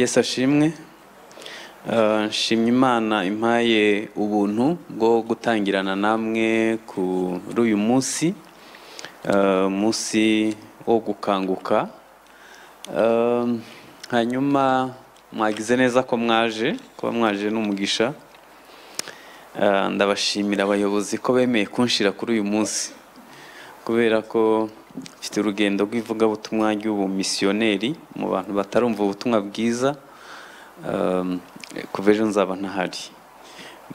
yesu ashimwe. Eh, nshimye imana impaye ubuntu bwo gutangirana namwe kuri uyu munsi Eh, umunsi wo gukanguka. Eh, hanyuma mwagize neza ko mwaje kuba mwaje n'umugisha Eh, ndabashimira abayobozi ko bemeye kunshira kuri uyu munsi. Kubera ko mfite urugendo rw'ivugabutumwa ry'ubumisiyoneri mu bantu batarumva ubutumwa bwiza um, kuva ejo nzaba ntahari.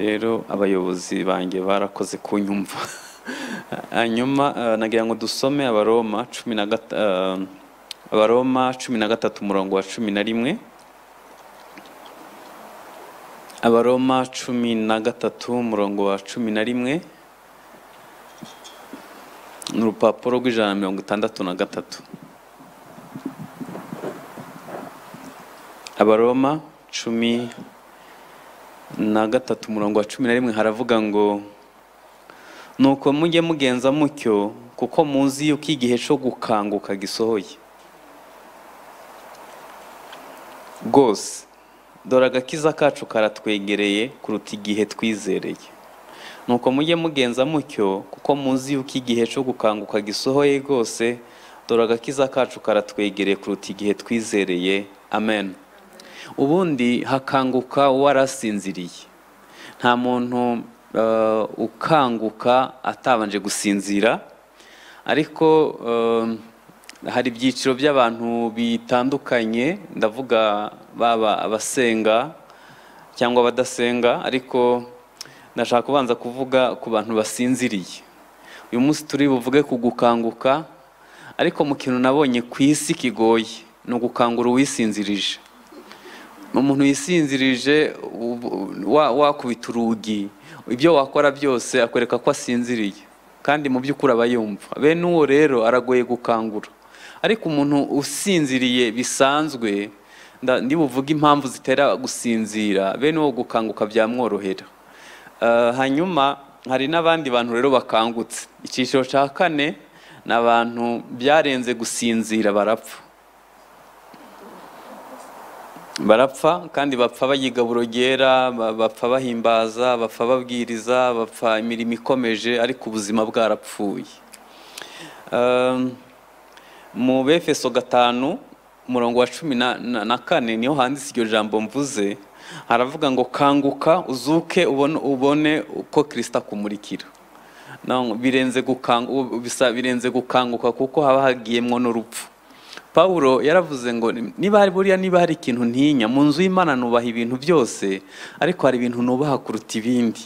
Rero abayobozi banjye barakoze kunyumva hanyuma uh, nagira ngo dusome abaroma cumi na uh, abaroma cumi na gatatu umurongo wa cumi na rimwe. Abaroma cumi na gatatu umurongo wa cumi na rimwe. Ni urupapuro rw'ijana na mirongo itandatu na gatatu. Abaroma cumi na gatatu umurongo wa cumi na rimwe haravuga ngo nuko mujye mugenza mutyo kuko muzi yuko igihe cyo gukanguka gisohoye. Rwose dore agakiza kacu karatwegereye kuruta igihe twizereye. Nuko mujye mugenza mutyo kuko muzi yuko igihe cyo gukanguka gisohoye rwose dore agakiza kacu karatwegereye kuruta igihe twizereye. Amen. Ubundi hakanguka warasinziriye nta muntu eh, ukanguka atabanje gusinzira ariko eh, hari ibyiciro by'abantu bitandukanye ndavuga baba abasenga cyangwa abadasenga ariko ndashaka kubanza kuvuga ku bantu basinziriye. Uyu munsi turi buvuge ku gukanguka ariko mu kintu nabonye ku isi kigoye ni ugukangura uwisinzirije. Umuntu wisinzirije wakubita urugi ibyo wakora byose akwereka ko asinziriye kandi mu by'ukuri aba yumva. Bene uwo rero aragoye gukangura. Ariko umuntu usinziriye bisanzwe nda- ndi buvuge impamvu zitera gusinzira bene uwo gukanguka byamworohera. Hanyuma hari n'abandi bantu rero bakangutse. Icyiciro cya kane ni abantu byarenze gusinzira barapfa. Barapfa kandi bapfa bayigaburo ryera ba- bapfa bahimbaza bapfa babwiriza bapfa imirimo ikomeje ariko ubuzima bwarapfuye. Mu befeso gatanu umurongo wa cumi na kane ni ho handitse iryo jambo mvuze. Haravuga ngo kanguka uzuke ubone, uko kirisita akumurikira. Birenze gukanguka kuko haba hagiyemwo n'urupfu. Pawulo yaravuze ngo niba hari buriya niba hari ikintu ntinya mu nzu y'Imana nubaha ibintu byose ariko hari ibintu nubaha kuruta ibindi.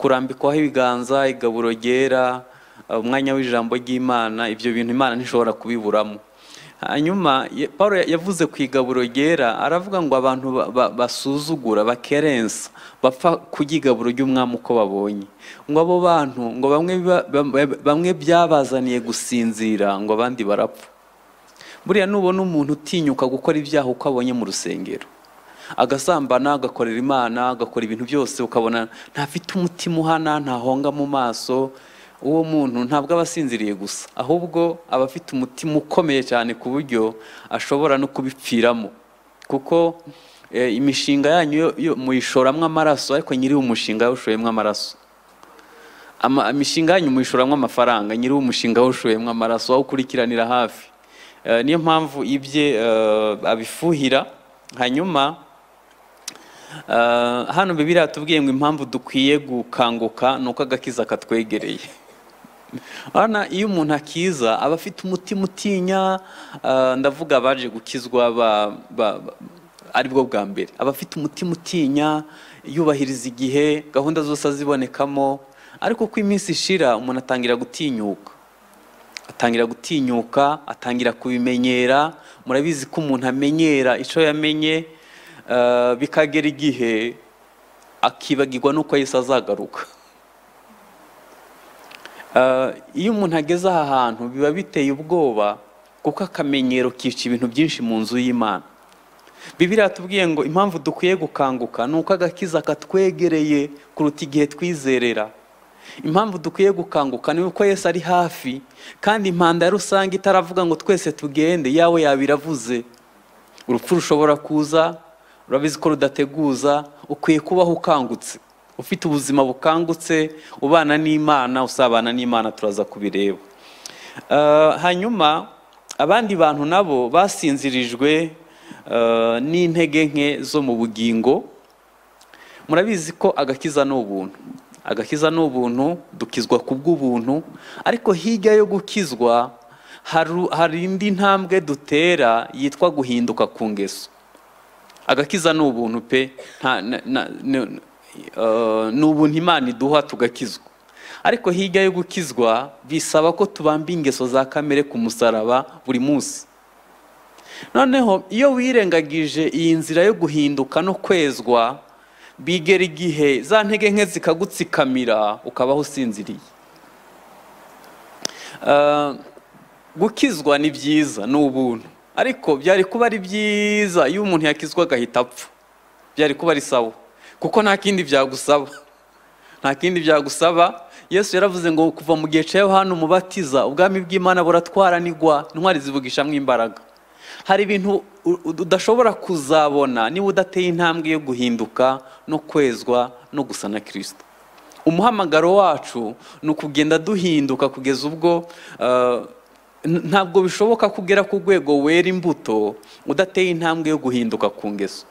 Kurambikwaho ibiganza igaburo ryera umwanya w'ijambo ry'Imana ibyo bintu Imana ntishobora kubiburamo hanyuma Pawulo yavuze ku igaburo ryera aravuga ngo abantu ba- ba- basuzugura bakerensa bapfa kurya igaburo ry'umwami uko babonye. Ngo abo bantu ngo bamwe byabazaniye gusinzira ngo abandi barapfa. Buriya nubona umuntu utinyuka gukora ibyaha uko abonye mu rusengero. Agasambana agakorera imana agakora ibintu byose ukabona ntafite umutima uhana ntahonga mu maso uwo muntu ntabwo aba asinziriye gusa ahubwo aba afite umutima ukomeye cyane ku buryo ashobora no kubipfiramo. Kuko eh, imishinga yanyu muyishoramwo amaraso ariko nyiri umushinga yawushoyemo amaraso. Ama- imishinga yanyu muyishoramwo amafaranga nyiri umushinga yawushoyemo amaraso awukurikiranira hafi. Eh, niyo mpamvu ibye eh, abifuhira hanyuma hano bibiri tubwiye ngo impamvu dukwiye gukanguka ni uko agakiza katwegereye. Urabona iyo umuntu akiza aba afite umutima utinya eh, ndavuga abaje gukizwa ba- ba- ba- ari bwo bwa mbere. Aba afite umutima utinya yubahiriza igihe gahunda zose azibonekamo ariko uko iminsi ishira umuntu atangira gutinyuka. Atangira gutinyuka atangira kubimenyera murabizi ko umuntu amenyera icyo yamenye eh, bikagera igihe akibagirwa n'uko Yesu azagaruka. Iyo umuntu ageze aha hantu biba biteye ubwoba kuko akamenyero kica ibintu byinshi mu nzu y'Imana. Bibiliya yatubwiye ngo impamvu dukwiye gukanguka ni uko agakiza katwegereye kuruta igihe twizerera. Impamvu dukwiye gukanguka ni uko Yesu ari hafi kandi impanda ya rusange itaravuga ngo twese tugende yawe yaba iravuze urupfu rushobora kuza urabizi ko rudateguza ukwiye kubaho ukangutse. Ufite ubuzima bukangutse ubana n'imana usabana n'imana turaza kubireba. Eh, hanyuma abandi bantu nabo basinzirijwe eh, n'intege nke zo mu bugingo. Murabizi ko agakiza ni ubuntu. Agakiza ni ubuntu dukizwa ku bw'ubuntu. Ariko hirya yo gukizwa hari indi ntambwe dutera yitwa guhinduka ku ngeso. Agakiza ni ubuntu pe. Eh, ni ubuntu imana iduha tugakizwa. Ariko hirya yo gukizwa bisaba ko tubamba ingeso za kamere ku musaraba buri munsi. Noneho iyo wirengagije iyi nzira yo guhinduka no kwezwa bigera igihe za ntege nke zikagutsikamira ukabaho usinziriye. Ah, gukizwa ni byiza ni ubuntu. Ariko byari kuba ari byiza iyo umuntu yakizwa agahita apfa. Byari kuba ari sawa. Kuko nta kindi byagusaba. Nta kindi byagusaba. Yesu yaravuze ngo kuva mu gihe cya yohana umubatiza ubwami bw'imana buratwaranigwa intwari zivugishamo imbaraga. Hari ibintu udashobora kuzabona niba udateye intambwe yo guhinduka no kwezwa no gusa na kirisito umuhamagaro wacu ni ukugenda duhinduka kugeza ubwo uh, ntabwo bishoboka ko ugera ku rwego wera imbuto udateye intambwe yo guhinduka ku ngeso.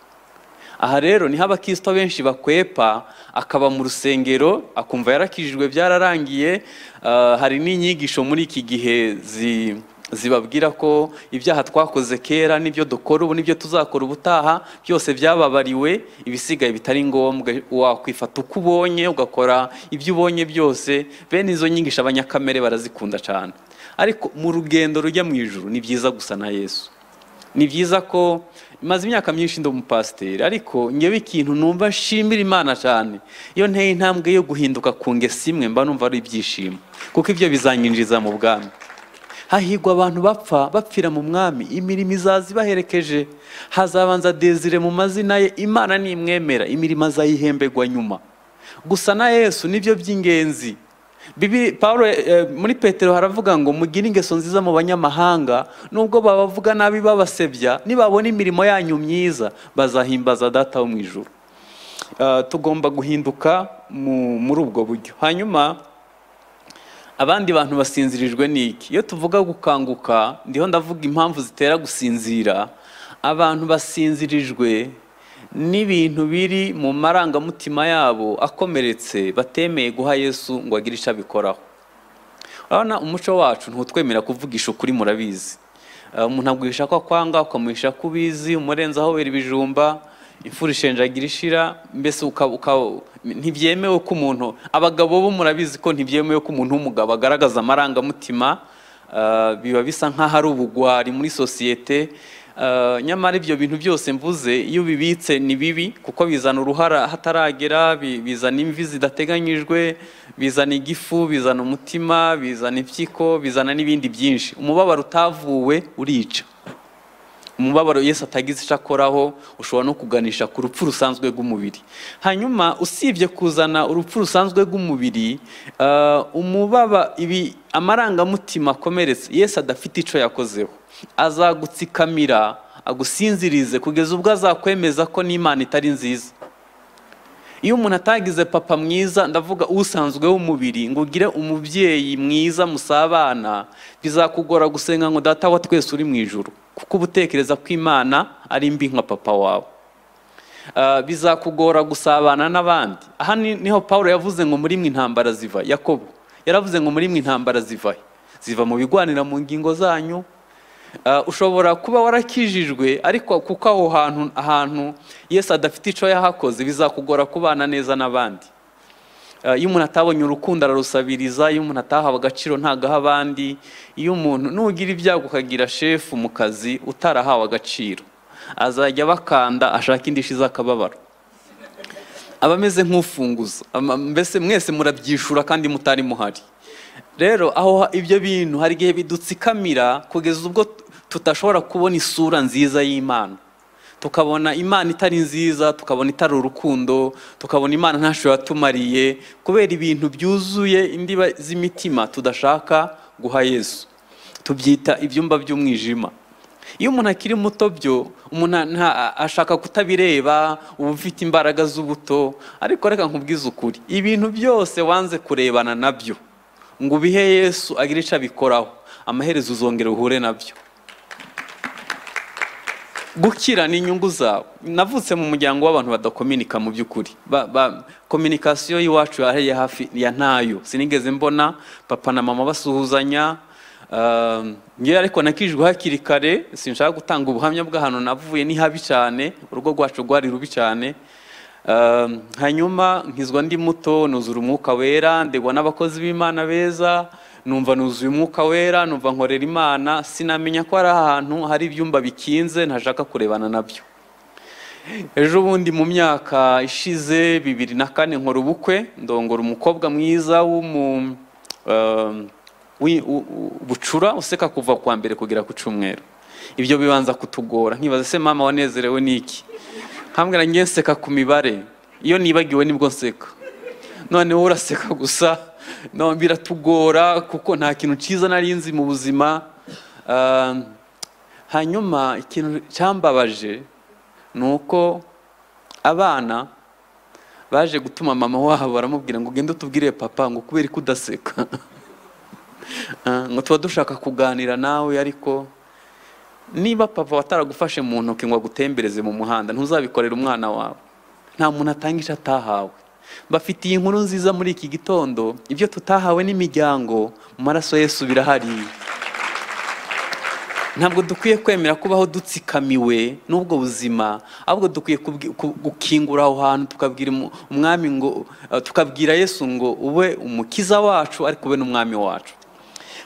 Aha rero ni ho abakristo benshi bakwepa akaba mu rusengero akumva yarakijijwe byararangiye Ah, hari n'inyigisho muri iki gihe zi- zibabwira ko ibyaha twakoze kera n'ibyo dukora ubu n'ibyo tuzakora ubutaha byose byababariwe ibisigaye bitari ngombwa. Wakwifata uko ubonye ugakora ibyo ubonye byose bene izo nyigisho abanyakamere barazikunda cyane ariko mu rugendo rujya mu ijuru ni byiza gusa na yesu. Ni byiza ko maze imyaka myinshi ndi umupasiteri ariko ngewe ikintu numva nshimira imana cyane. Iyo nteye intambwe yo guhinduka ku ngeso imwe mba numva ari ibyishimo. Kuko ibyo bizanyinjiza mu bwami. Hahigwa abantu bapfa bapfira mu mwami. Imirimo izaza ibaherekeje. Hazabanza desire mu mazina ye. Imana nimwemera. Imirimo azayihembegwa nyuma. Gusa na yesu ni byo by'ingenzi. Paulo eh, muri Petero haravuga ngo mugire ingeso nziza mu banyamahanga. Nubwo babavuga nabi babasebya nibabona imirimo yanyu myiza bazahimbaza data wo mu ijuru. Ah, tugomba guhinduka mu- muri ubwo buryo. Hanyuma abandi bantu basinzirijwe n'iki iyo tuvuga gukanguka ndiho ndavuga impamvu zitera gusinzira. Abantu basinzirijwe n'ibintu biri mu marangamutima yabo akomeretse batemeye guha yesu ngo agire icyo abikoraho. Urabona umuco wacu ntutwemera kuvugisha ukuri murabizi. Uh, umuntu aguhisha ko akwanga ukamuhisha ko ubizi umurenzaho wera ibijumba imfura ishenjagira ishira mbese ntibyemewe ko umuntu abagabo bo murabizi ko ntibyemewe ko umuntu w'umugabo agaragaza amarangamutima uh, biba bisa nk'aho ari ubugwari muri sosiyete nyamara ibyo bintu byose mvuze iyo bibitse ni bibi kuko bizana uruhara hataragera bi- bizana imvi zidateganyijwe bizana igifu bizana umutima bizana impyiko bizana n'ibindi byinshi. Umubabaro utavuwe urica. Umubabaro Yesu atagize icyo akoraho ushobora no kuganisha ku rupfu rusanzwe rw'umubiri. Hanyuma usibye kuzana urupfu rusanzwe rw'umubiri uh, umubaba ibi amarangamutima akomeretse. Yesu adafite icyo yakozeho. Azagutsikamira agusinzirize kugeza ubwo azakwemeza ko n'imana itari nziza. Iyo umuntu atagize papa mwiza ndavuga usanzwe w'umubiri ngo ugire umubyeyi mwiza musabana bizakugora gusenga ngo data wa twese uri mu ijuru kuko uba utekereza ko imana ari mbi nka papa wawe. Ah, bizakugora gusabana n'abandi. Aha ni- ni ho paul yavuze ngo muri mwe intambara ziva. Yakobo yaravuze ngo muri mwe intambara ziva he? ziva mu bigwanira mu ngingo zanyu. Ah, ushobora kuba warakijijwe ariko kuko aho hantu ahantu yesu adafite icyo yahakoze bizakugora kubana neza n'abandi. Ah, iyo umuntu atabonye urukundo ararusabiriza iyo umuntu atahawe agaciro ntagaha abandi. Iyo umuntu nugira ibyago ukagira shefu mu kazi utarahawe agaciro. Azajya bakanda ashaka indishyi z'akababaro. Aba ameze nk'ufunguza mbese mwese murabyishura kandi mutari muhari. Rero aho ibyo bintu hari igihe bidutsikamira kugeza ubwo t- tutashobora kubona isura nziza y'imana. Tukabona imana itari nziza tukabona itari urukundo tukabona imana ntacyo yatumariye kubera ibintu byuzuye indiba z'imitima tudashaka guha yesu. Tubyita ibyumba by'umwijima. Iyo umuntu akiri muto byo umuntu ashaka kutabireba uba ufite imbaraga z'ubuto. Ariko reka nkubwize ukuri ibintu byose wanze kurebana na byo ngo ubihe yesu agire icyo abikoraho. Amaherezo uzongera uhure na byo. Gukira ni inyungu zawe. Navutse mu muryango w'abantu badakominika mu by'ukuri. Kominikasiyo y'iwacu yari hafi ya ntayo. Sinigeze mbona. Papa na mama basuhuzanya. Ngewe ariko nakijwe hakiri kare sinshaka gutanga ubuhamya bw'ahantu navuye ni habi cyane urugo rwacu rwari rubi cyane. Ah, hanyuma nkizwa ndi muto nuzura umwuka wera ndegwa n'abakozi b'imana beza numva nuzuye umwuka wera numva nkorera imana sinamenya ko ari ahantu hari ibyumba bikinze ntashaka kurebana na byo. Ejo bundi mu myaka ishize bibiri na kane nkora ubukwe ndongora umukobwa mwiza w'umu um, u- bucura useka kuva ku wa mbere kugera ku cyumweru. Ibyo bibanza kutugora. Nkibaza se mama wanezerewe n'iki nkambwira ngiye nseka ku mibare. Iyo nibagiwe ni bwo nseka. Noneho uraseka gusa. Biratugora kuko nta kintu cyiza nari nzi mu buzima. Ah, hanyuma ikintu cyambabaje ni uko abana baje gutuma mama wabo baramubwira ngo ugende utubwire papa ngo kubera ko udaseka ngo tuba dushaka kuganira nawe ariko niba papa wataragufashe mu ntoki ngo agutembereze mu muhanda ntuzabikorera umwana wawe. Nta muntu atanga icyo atahawe. Bafitiye inkuru nziza muri iki gitondo ibyo tutahawe n'imiryango mu maraso Yesu birahari. Ntabwo dukwiye kwemera kubaho dutsikamiwe n'ubwo buzima ahubwo dukwiye gukingura aho hantu tukabwira umwami ngo eh, tukabwira yesu ngo ube umukiza wacu ariko ube n'umwami wacu.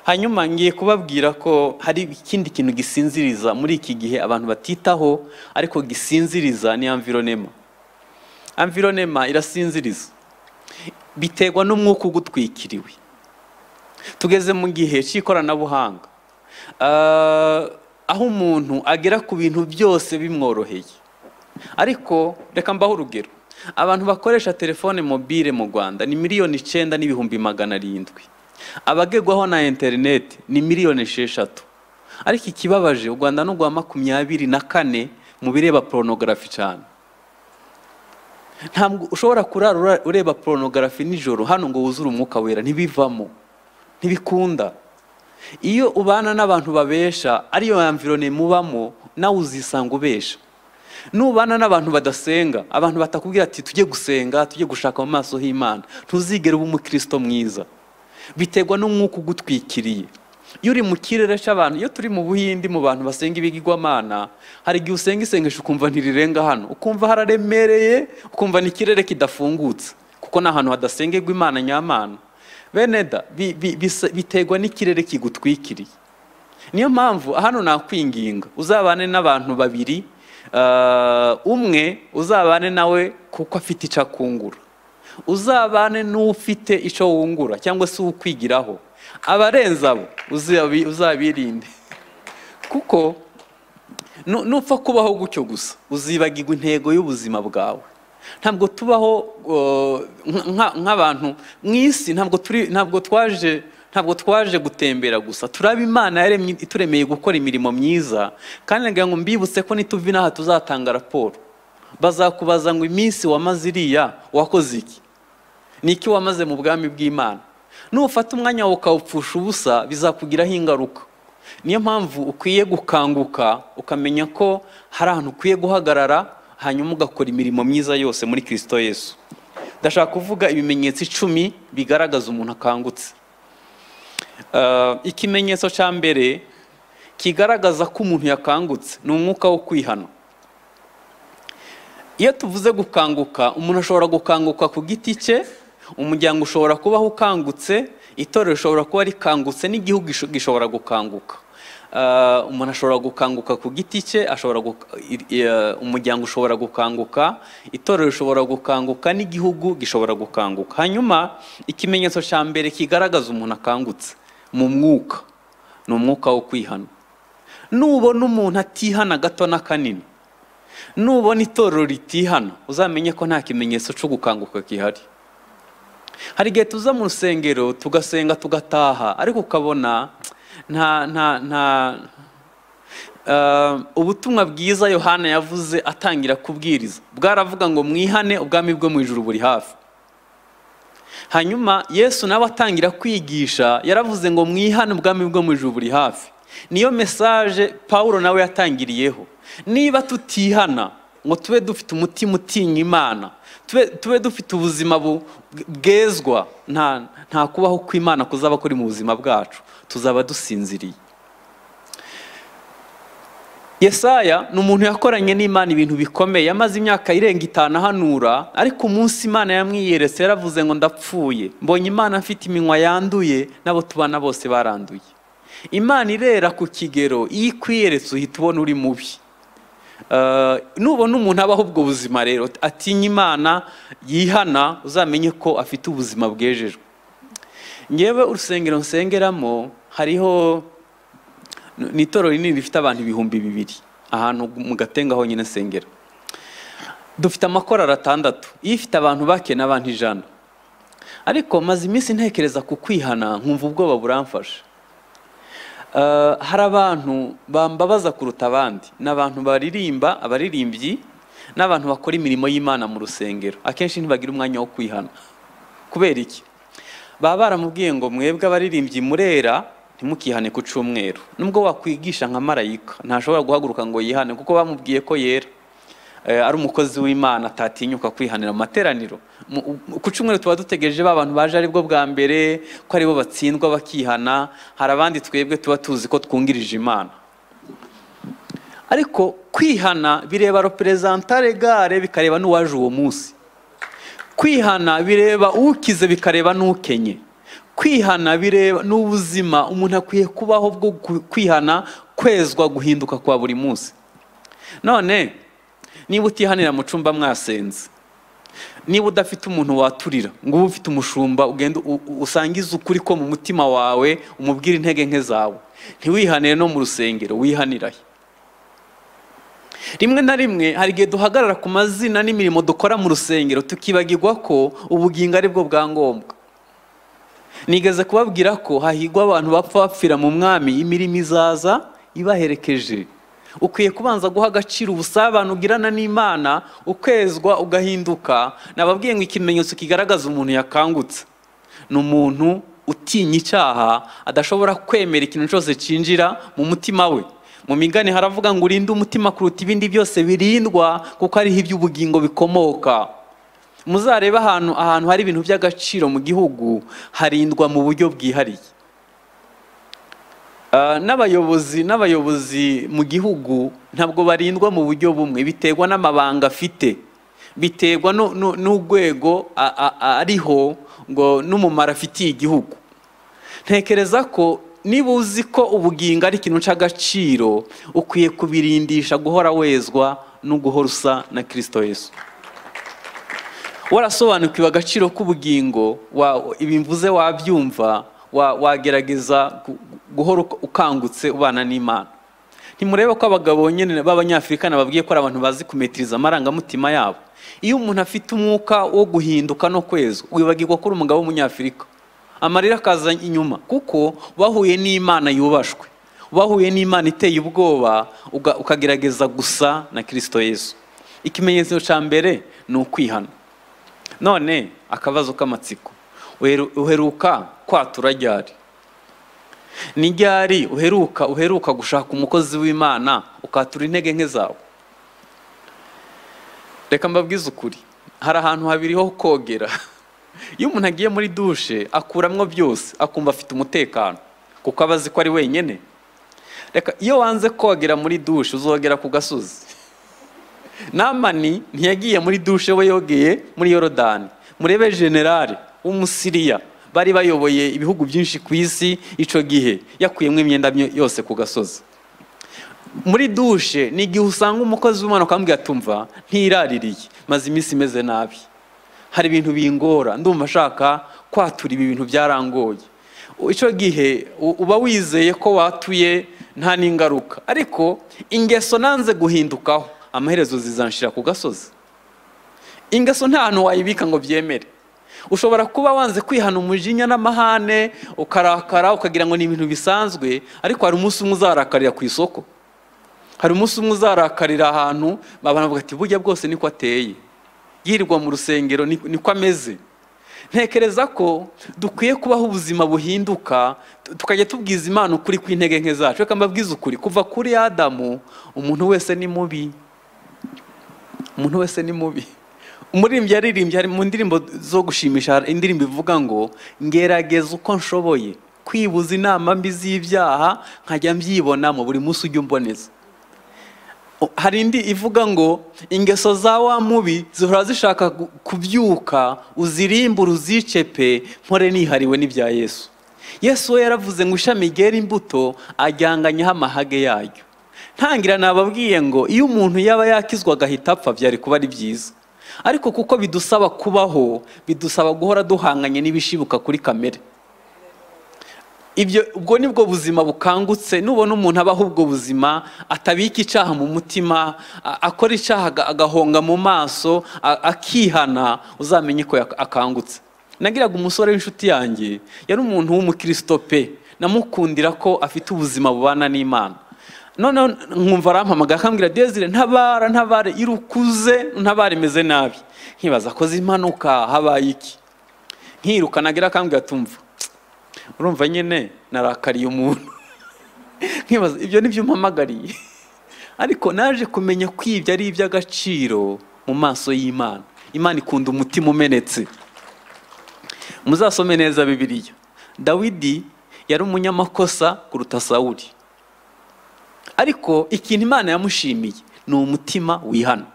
Hanyuma ngiye kubabwira ko hari ikindi kintu gisinziriza muri iki gihe abantu batitaho ariko gisinziriza ni environema environema irasinziriza. Biterwa n'umwuka ugutwikiriwe. Tugeze mu gihe cy'ikoranabuhanga. Ah, aho umuntu agera ku bintu byose bimworoheye. Ariko reka mbaho urugero. Abantu bakoresha telefone mobile mu rwanda ni miliyoni icyenda n'ibihumbi magana arindwi. Abagegwaho na interineti ni miliyoni esheshatu. Ariko ikibabaje u rwanda ni urwa makumyabiri na kane mu bireba porunogarafi cyane. Ntabwo ushobora kurara ura- ureba porunogarafi nijoro hano ngo wuzure umwuka wera ntibivamo ntibikunda. Iyo ubana n'abantu babesha ariyo mvironema mubamo nawe uzisanga ubesha. Nubana n'abantu badasenga abantu batakubwira ati tujye gusenga tujye gushaka mu maso h'imana. Ntuzigere uba umukristo mwiza. Biterwa n'umwuka ugutwikiriye. Iyo uri mu kirere cy'abantu iyo turi mu buhindi mu bantu basenga ibigirwamana hari igihe usenga isengesho ukumva ntirirenga hano. Ukumva hararemereye ukumva ni ikirere kidafungutse kuko ni ahantu hadasengerwa imana nyamana. Bene da biterwa n'ikirere kigutwikiriye. Niyo mpamvu hano nakwinginga uzabane n'abantu babiri ah, umwe uzabane nawe kuko afite icyo akungura uzabane n'ufite icyo wungura cyangwa se ukwigiraho. Abarenze abo uzabi- uzabirinde. Kuko nu- nupfa kubaho gutyo gusa. Uzibagirwa intego y'ubuzima bwawe. Ntabwo tubaho nka- nka- nk'abantu mu isi ntabwo twaje ntabwo twaje gutembera gusa. Turaba imana ituremeye gukora imirimo myiza. Kandi ngo mbibutse ko nituva inaha tuzatanga raporo. Bazakubaza ngo iminsi wamaze iriya wakoze iki? Ni iki wamaze mu bwami bw'imana? Nufata umwanya wawe ukawupfusha ubusa bizakugiraho ingaruka. Niyo mpamvu ukwiye gukanguka ukamenya ko hari ahantu ukwiye guhagarara hanyuma ugakora imirimo myiza yose muri kirisito yesu. Ndashaka kuvuga ibimenyetso icumi bigaragaza umuntu akangutse. Uh, ikimenyetso cya mbere kigaragaza ko umuntu yakangutse ni umwuka wo kwihana. Iyo tuvuze gukanguka umuntu ashobora gukanguka ku giti cye umuryango ushobora kubaho ukangutse itorero rishobora kuba rikangutse n'igihugu gisho- gishobora gukanguka. Ah, umuntu ashobora gukanguka ku giti cye i- umuryango ushobora gukanguka itorero rishobora gukanguka n'igihugu gishobora gukanguka. Hanyuma ikimenyetso cya mbere kigaragaza umuntu akangutse mu mwuka. Ni umwuka wo kwihana. Nubona umuntu atihana gato na kanini. Nubona itorero ritihana uzamenye ko nta kimenyetso cyo gukanguka gihari hari igihe tuza mu rusengero tugasenga tugataha ariko ukabona nta nta nta Uh, ubutumwa bwiza yohana yavuze atangira kubwiriza. Bwaravuga ngo mwihane ubwami bwo mu ijuru buri hafi. Hanyuma yesu nawe atangira kwigisha yaravuze ngo mwihane ubwami bwo mu ijuru buri hafi. Niyo mesaje pawulo nawe yatangiriyeho. Niba tutihana ngo tube dufite umutima utinya imana tube, dufite ubuzima bu- bwezwa nta, kubaho kw'imana kuzaba kuri mu buzima bwacu tuzaba dusinziriye. Yesaya ni umuntu yakoranye n'imana ibintu bikomeye yamaze imyaka irenga itanu ahanura ariko umunsi imana yamwiyeretse yaravuze ngo ndapfuye mbonye imana afite iminwa yanduye n'abo tubana bose baranduye. Imana irera ku kigero iyo ikwiyeretse uhita ubona uri mubi. Nubona umuntu abaho ubwo buzima rero atinya imana yihana uzamenye ko afite ubuzima bwejejwe. Ngewe urusengero nsengeramo hariho ni itorero rinini rifite abantu ibihumbi bibiri ahantu mu gatenga honyine nsengera. Dufite amakorari atandatu iyo ifite abantu bake n'abantu ijana. Ariko maze iminsi ntekereza ku kwihana nkumva ubwoba buramfasha. Hari abantu bambabaza kuruta abandi. Ni abantu baririmba abaririmbyi n'abantu bakora imirimo y'imana mu rusengero. Akenshi ntibagira umwanya wo kwihana. Kubera iki? Baba baramubwiye ngo mwebwe abaririmbyi murera ntimukihane ku cyumweru. Nubwo wakwigisha nka marayika ntashobora guhaguruka ngo yihane kuko bamubwiye ko yera. Eh, ari umukozi w'imana atatinyuka kwihanira mu materaniro. Mu- ku cyumweru tuba dutegereje ba bantu baje ari bwo bwa mbere ko ari bo batsindwa bakihana hari abandi twebwe tuba tuzi ko twungirije imana. Ariko kwihana bireba reperezantare gare bikareba n'uwaje uwo munsi. Kwihana bireba ukize bikareba n'ukenye. Kwihana bireba n'ubuzima umuntu akwiye kubaho bwo kwihana kwezwa guhinduka kwa buri munsi. None niba utihanira mu cyumba mwasenze. Niba udafite umuntu waturira ngo ube ufite umushumba ugenda usangize ukuri ko mu mutima wawe umubwire intege nke zawe. Ntiwihanire no mu rusengero wihanirahe. Rimwe na rimwe hari igihe duhagarara ku mazina n'imirimo dukora mu rusengero tukibagirwa ko ubugingo ari bwo bwa ngombwa. Nigeze kubabwira ko hahigwa abantu bapfa bapfira mu mwami imirimo izaza ibaherekeje. Ukwiye kubanza guha agaciro ubusabane ugirana n'imana ukwezwa ugahinduka. Nababwiye ngo ikimenyetso kigaragaza umuntu yakangutse. Ni umuntu utinya icyaha adashobora kwemera ikintu cyose cyinjira mu mutima we. Mu migani haravuga ngo urinde umutima kuruta ibindi byose birindwa kuko ariho iby'ubugingo bikomoka. Muzarebe ahantu ahantu hari ibintu by'agaciro mu gihugu harindwa mu buryo bwihariye. N'abayobozi n'abayobozi mu gihugu ntabwo barindwa mu buryo bumwe. Biterwa n'amabanga afite. Biterwa nu- nu- n'urwego ariho ngo n'umumaro afitiye igihugu. Ntekereza ko niba uzi ko ubugingo ari ikintu cy'agaciro ukwiye kubirindisha guhora wezwa no guhora usa na kirisito yesu. Warasobanukiwe agaciro k'ubugingo ibi mvuze wabyumva wa- wagerageza gu- guhora uka- ukangutse ubana n'imana. Ntimurebe ko abagabo nyine b'abanyafurika nababwiye ko ari abantu bazi kumetiriza amarangamutima yabo. Iyo umuntu afite umwuka wo guhinduka no kwezwa wibagirwa ko uri umugabo w'umunyafurika amarira akaza inyuma kuko bahuye n'imana yubashwe. Bahuye n'imana iteye ubwoba ukagerageza gusa na kirisito yesu. Ikimenyetso cya mbere ni ukwihana. None akabazo k'amatsiko. Uheruka kwatura ryari? Ni ryari uheruka uheruka gushaka umukozi w'imana ukatura intege nke zawe? Reka mbabwize ukuri. Hari ahantu habiri ho kogera. Iyo umuntu agiye muri dushe akuramwo byose akumva afite umutekano kuko aba azi ko ari wenyine. Reka iyo wanze kogera muri dushe uzogera ku gasozi. Namani ntiyagiye muri dushe we yogeye muri yorodani. Murebe generale. W'umusiriya. Bari bayoboye ibihugu byinshi ku isi icyo gihe. Yakuyemo imyenda yose ku gasozi. Muri dushe ni igihe usanga umukozi w'umwana ukamubwira atumva ntiraririye. Maze iminsi imeze nabi. Hari ibintu bingora. Ndumva ashaka kwatura ibi bintu byarangoye. Icyo gihe uba wizeye ko watuye nta n'ingaruka. Ariko ingeso nanze guhindukaho. Amaherezo zizanshira ku gasozi. Ingeso nta hantu wayibika ngo byemere ushobora kuba wanze kwihana umujinya n'amahane ukarakara ukagira ngo ni ibintu bisanzwe ariko hari umunsi umwe uzarakarira ku isoko. Hari umunsi umwe uzarakarira ahantu abantu bavuga ati burya bwose niko ateye. Yirirwa mu rusengero ni- niko ameze. Ntekereza ko dukwiye kubaho ubuzima buhinduka tu- tukajya tubwiza imana ukuri kw'intege nke zacu. Reka mbabwize ukuri. Kuva kuri adamu umuntu wese ni mubi. Umuntu wese ni mubi. Umuririmbyi yaririmbye hari mu ndirimbo zo gushimisha indirimbo ivuga ngo ngerageza uko nshoboye kwibuza inama mbi z'ibyaha nkajya mbyibonamo buri munsi ujya umboneza. Hari indi ivuga ngo ingeso za wa mubi zihora zishaka kubyuka uzirimbure uzice pe mpore nihariwe n'ibya yesu. Yesu we yaravuze ngo ishami ryera imbuto ajyanganyaho amahage yaryo. Ntangira nababwiye ngo iyo umuntu yaba yakizwa agahita apfa byari kuba ari byiza. Ariko kuko bidusaba kubaho bidusaba guhora duhanganye n'ibishibuka kuri kamere. Ibyo ubwo ni bwo buzima bukangutse nubona umuntu abaho ubwo buzima atabika icyaha mu mutima akora icyaha aga- agahonga mu maso akihana uzamenye ko akangutse. Nagiraga umusore w'inshuti yanjye yari umuntu w'umukristo pe. Namukundira ko afite ubuzima bubana n'imana. Noneho nkumva arampamagara akambwira desire ntabara ntabare. Irukuze ntabare imeze nabi. Nkibaza akoze impanuka habaye iki? Nkiruka nagira akambwira tumva urumva nyine narakariye umuntu. Nkibaza ibyo ni byo umpamagariye ariko naje kumenya ko ibyo ari iby'agaciro mu maso y'imana. Imana ikunda umutima umenetse. Muzasome neza bibiliya. Dawidi yari umunyamakosa kuruta sawuli. Ariko ikintu imana yamushimiye ni umutima wihana.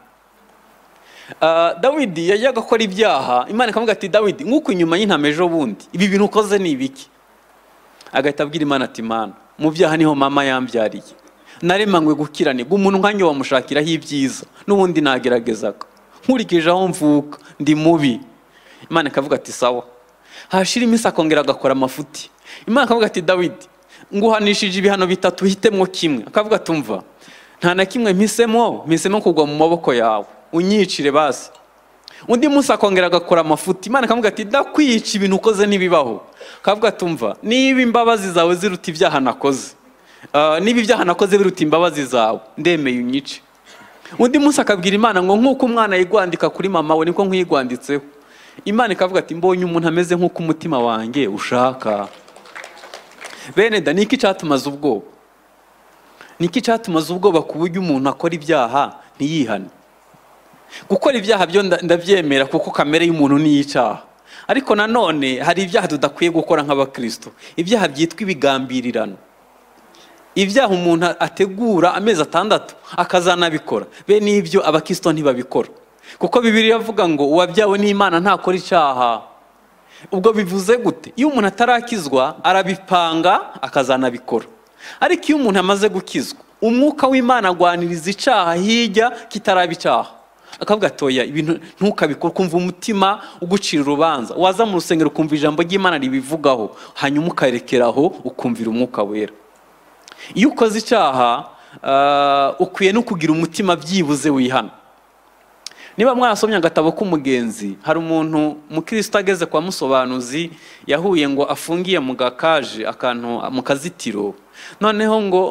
Ah, dawidi yajyaga akora ibyaha imana ikavuga ati dawidi nk'uko inyuma y'intama ejo bundi ibi bintu ukoze ni ibiki? Agahita abwira imana ati mana mu byaha ni ho mama yambyariye. Naremanywe gukiranirwa umuntu nkanjye wamushakiraho ibyiza n'ubundi nageragezaga. Nkurikije aho mvuka ndi mubi. Imana ikavuga ati sawa. Hashira iminsi akongera agakora amafuti. Imana ikavuga ati dawidi nguhanishije ibihano bitatu hitemo kimwe. Akavuga ati umva nta na kimwe mpisemo mpisemo kugwa mu maboko yawe. Unyicire basi. Undi munsi akongera agakora amafuti. Imana ikavuga ati ndakwica ibintu ukoze ntibibaho akavuga ati umva niba imbabazi zawe ziruta ibyaha nakoze ah, niba ibyaha nakoze biruta imbabazi zawe ndemeye unyice. Undi munsi akabwira imana ngo nk'uko umwana yigwandika kuri mama we niko nkwigwanditseho. Imana ikavuga ati mbonye umuntu ameze nk'uko umutima wanjye ushaka. Bene da niki cyatumaza ubwoba? Niki cyatumaza ubwoba ku buryo umuntu akora ibyaha ntiyihane? Gukora ibyaha byo nda- ndabyemera kuko kamere y'umuntu icyaha ariko nanone hari ibyaha tudakwiye gukora nk'abakristo. Ibyaha byitwa ibigambirirano. Ibyaha umuntu ategura amezi atandatu akazanabikora. Bene ibyo abakristo ntibabikora. Kuko bibiri avuga ngo uwabyawe n'imana ntakora icyaha. Ubwo bivuze gute? Iyo umuntu atarakizwa arabipanga akazanabikora. Ariko iyo umuntu amaze gukizwa umwuka w'imana agwaniriza icyaha hirya kitaraba icyaha. Akavuga atoya ibintu ntukabikore. Ukumva umutima ugucira urubanza. Waza mu rusengero ukumva ijambo ry'imana ribivugaho hanyuma ukarekeraho ukumvira umwuka wera. Iyo ukoze icyaha ah, ukwiye no kugira umutima byibuze wihana. Niba mwarasomye agatabo k'umugenzi hari umuntu mukristo ageze kwa musobanuzi yahuye ngo afungiye mu gakaje akantu mu kazitiro. Noneho ngo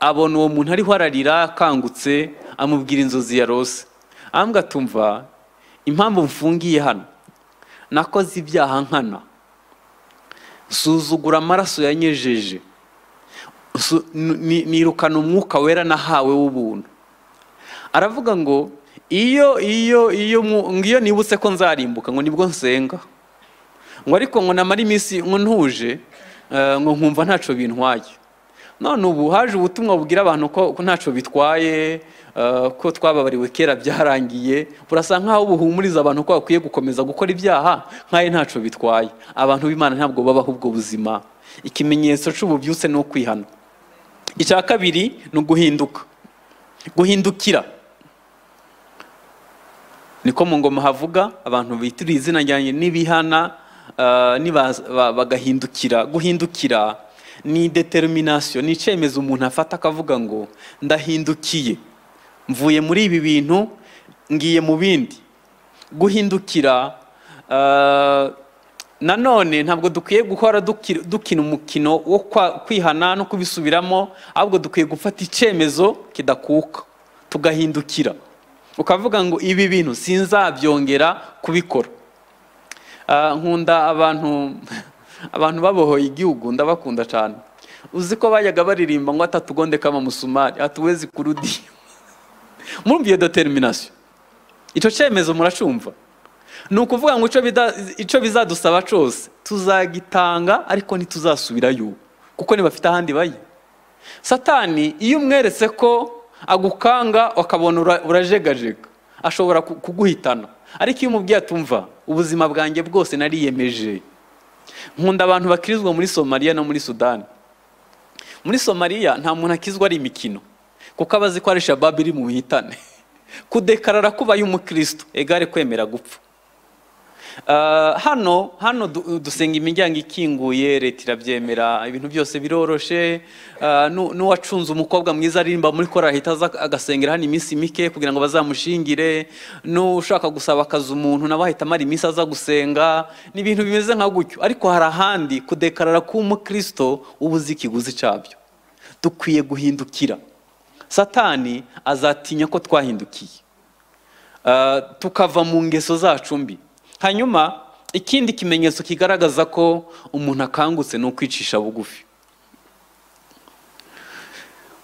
abona uwo muntu ariho ararira akangutse amubwira inzozi yarose ahambwa atumva impamvu mfungiye hano? Nakoze ibyaha nkana. Suzugura amaraso yanyejeje. Nirukana umwuka wera nahawe w'ubuntu. Aravuga ngo iyo iyo iyo mu- ngo iyo nibutse ko nzarimbuka ngo ni bwo nsenga. Ngo ariko ngo namara iminsi ngo ntuje eh, ngo nkumva ntacyo bintwaye. None ubu haje ubutumwa bubwira abantu ko ko ntacyo bitwaye eh, ko twababariwe kera byarangiye. Burasa nk'aho buhumuriza abantu ko bakwiye gukomeza gukora ibyaha nk'ayo ntacyo bitwaye. Abantu b'imana ntabwo babaho ubwo buzima. Ikimenyetso cy'ububyutse ni ukwihana. Icya kabiri ni uguhinduka. Guhindukira. Niko mu ngoma havuga abantu bitiriye izina ryanjye n'ibihana ba- bagahindukira guhindukira ni determination ni icyemezo umuntu afata akavuga ngo ndahindukiye. Mvuye muri ibi bintu ngiye mu bindi. Guhindukira ah, nanone ntabwo dukwiye guhora duki- dukina umukino wo kwihana no kubisubiramo ahubwo dukwiye gufata icyemezo kidakuka. Tugahindukira. Ukavuga ngo ibi bintu sinzabyongera kubikora. Ah, nkunda abantu abantu babohoye igihugu ndabakunda cyane uzi ko bajyaga baririmba ngo atatugonde kama musumari hatuwezi kurudi murumva iyo determination. Icyo cyemezo muracumva. Ni ukuvuga ngo icyo bizadusaba cyose tuzagitanga ariko ntituzasubirayo. Kuko ntibafite ahandi bajya. Satani iyo umweretse ko agukanga ukabona ura- urajegajega. Ashobora ku- kuguhitana. Ariko iyo umubwiye atumva ubuzima bwanjye bwose nariyemeje. Nkunda abantu bakirizwa muri somaliya no muri sudani muri somaliya nta muntu akizwa ari imikino. Kuko aba azi ko ari shababu iri mu bihitane. Kudekarara kubaye umukristo egare kwemera gupfa. Hano hano du- dusenga imiryango ikinguye leta irabyemera ibintu byose biroroshe. Nu- n'uwacunze umukobwa mwiza aririmba muri kora ahita agasengera hano iminsi mike kugira ngo bazamushingire. N'ushaka gusaba akazi umuntu nawe ahita amara iminsi aza gusenga. Ni ibintu bimeze nka gutyo. Ariko hari ahandi kudekarara k'umukristo uba uzi ikiguzi cyabyo. Dukwiye guhindukira. Satani azatinya ko twahindukiye. Ah, tukava mu ngeso zacu mbi. Hanyuma ikindi kimenyetso kigaragaza ko umuntu akangutse ni ukwicisha bugufi.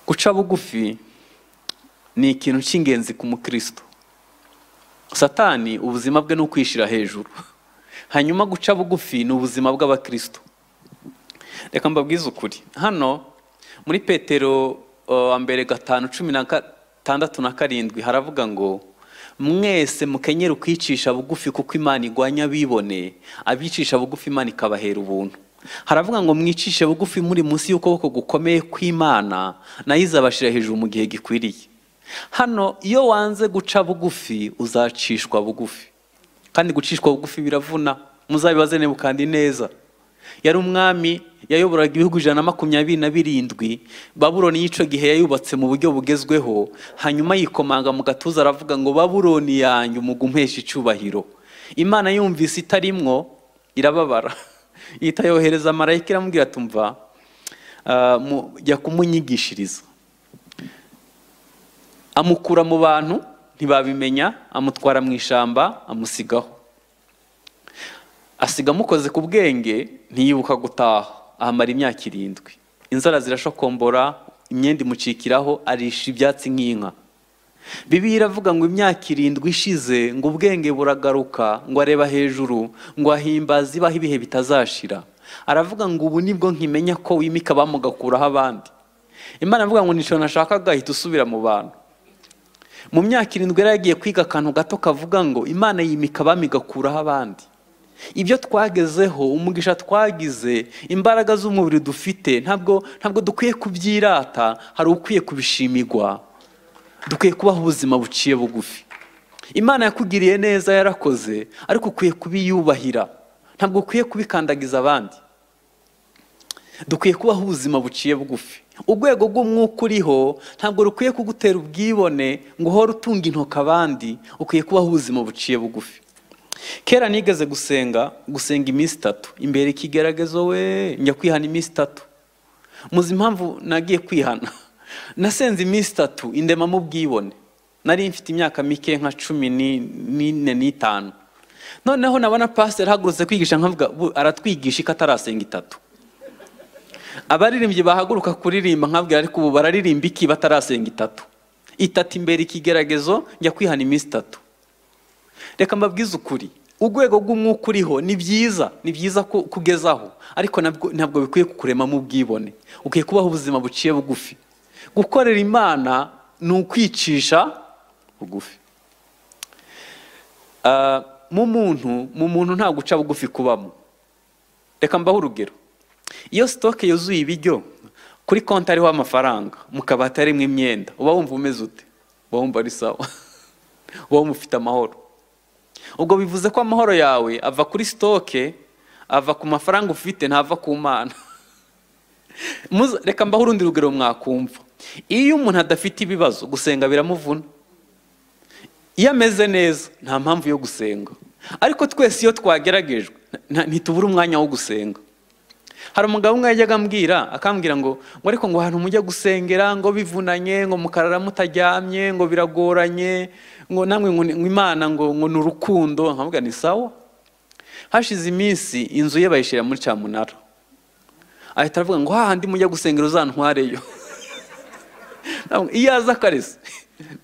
Guca bugufi ni ikintu cy'ingenzi ku mukristo. Satani ubuzima bwe ni ukwishyira hejuru. Hanyuma guca bugufi ni ubuzima bw'abakristo. Reka mbabwize ukuri. Hano muri petero uh, wa mbere gatanu cumi na gatandatu na karindwi haravuga ngo mwese mukenyere ukwicisha bugufi kuko imana igwanya abibone. Abicisha bugufi imana ikabahera ubuntu. Haravuga ngo mwicishe bugufi muri munsi y'ukuboko gukomeye kw'imana na yo izabashyira hejuru mu gihe gikwiriye. Hano iyo wanze guca bugufi uzacishwa bugufi. Kandi gucishwa bugufi biravuna. Muzabibaze nebukandi neza yari umwami yayoboraga ibihugu ijana na makumyabiri na birindwi babuloni y'icyo gihe yayubatse mu buryo bugezweho hanyuma yikomanga mu gatuza aravuga ngo babuloni yanjye umugumpesha icyubahiro imana yumvise itarimwo irababara. Ihita yohereza marayika iramubwira tumva jya kumunyigishiriza. Amukura mu bantu ntibabimenya amutwara mu ishyamba amusigaho. Asiga amukoze ku bwenge ntiyibuka gutaha. Ahamara imyaka irindwi. Inzara zirashokombora imyenda imucikiraho arisha ibyatsi nk'inka. Bibi iravuga ngo imyaka irindwi ishize ngo ubwenge buragaruka ngo areba hejuru ngo ahimbaze ibaho ibihe bitazashira. Aravuga ngo ubu ni bwo nkimenya ko wimika bamugakuraho abandi. Imana avuga ngo ni cyo nashakaga ahita usubira mu bantu. Mu myaka irindwi yari yagiye kwiga akantu gato kavuga ngo imana yimika abami igakuraho abandi. Ibyo twagezeho umugisha twagize imbaraga z'umubiri dufite ntabwo ntabwo dukwiye kubyirata hari ukwiye kubishimirwa. Dukwiye kubaho ubuzima buciye bugufi. Imana yakugiriye neza yarakoze ariko ukwiye kubiyubahira. Ntabwo ukwiye kubikandagiza abandi. Dukwiye kubaho ubuzima buciye bugufi. Urwego rw'umwuka uriho ntabwo rukwiye kugutera ubwibone ngo uhore utunga intoki abandi. Ukwiye kubaho ubuzima buciye bugufi. Kera nigeze gusenga gusenga iminsi itatu. Imbere ikigeragezo we njya kwihana iminsi itatu. Muzi impamvu nagiye kwihana? Nasenze iminsi itatu indemamo ubwibone nari mfite imyaka mike nka cumi n'ine n'itanu. Noneho nabona pasiteri ahagurutse kwigisha nkavuga aratwigisha ko atarasenga itatu. Abaririmbyi bahaguruka kuririmba nkabwira ariko ubu bararirimba iki batarasenga itatu? Itatu imbere ikigeragezo njya kwihana iminsi itatu. Reka mbabwize ukuri. Urwego rw'umwuka uriho ni byiza ni byiza kugezaho. Ariko ntabwo bikwiye kukuremamo ubwibone ukwiye kubaho ubuzima buciye bugufi. Gukorera imana ni ukwicisha bugufi. Mu muntu mu muntu nta guca bugufi kubamo. Reka mbaho urugero. Iyo sitoke yuzuye ibiryo kuri konti hariho amafaranga mu kabati harimo imyenda uba wumva umeze ute? Uba wumva ari sawa? Uba wumva ufite amahoro? Ubwo bivuze ko amahoro yawe ava kuri sitoke ava ku mafaranga ufite ntava ku mana. Reka mbaho urundi rugero mwakumva. Iyo umuntu adafite ibibazo gusenga biramuvuna. Iyo ameze neza nta mpamvu yo gusenga. Ariko twese iyo twageragejwe ntitubura umwanya wo gusenga. Hari umugabo umwe yajyaga ambwira akambwira ngo ngo ariko ngo ahantu mujya gusengera ngo bivunanye ngo mukarara mutaryamye ngo biragoranye ngo namwe imana ngo ngo ni urukundo. Nkavuga ni sawa. Hashize iminsi inzu ye bayishyira muri cyamunara ahita aravuga ngo hahandi mujya gusengera uzantwareyo. Iyo aza akarese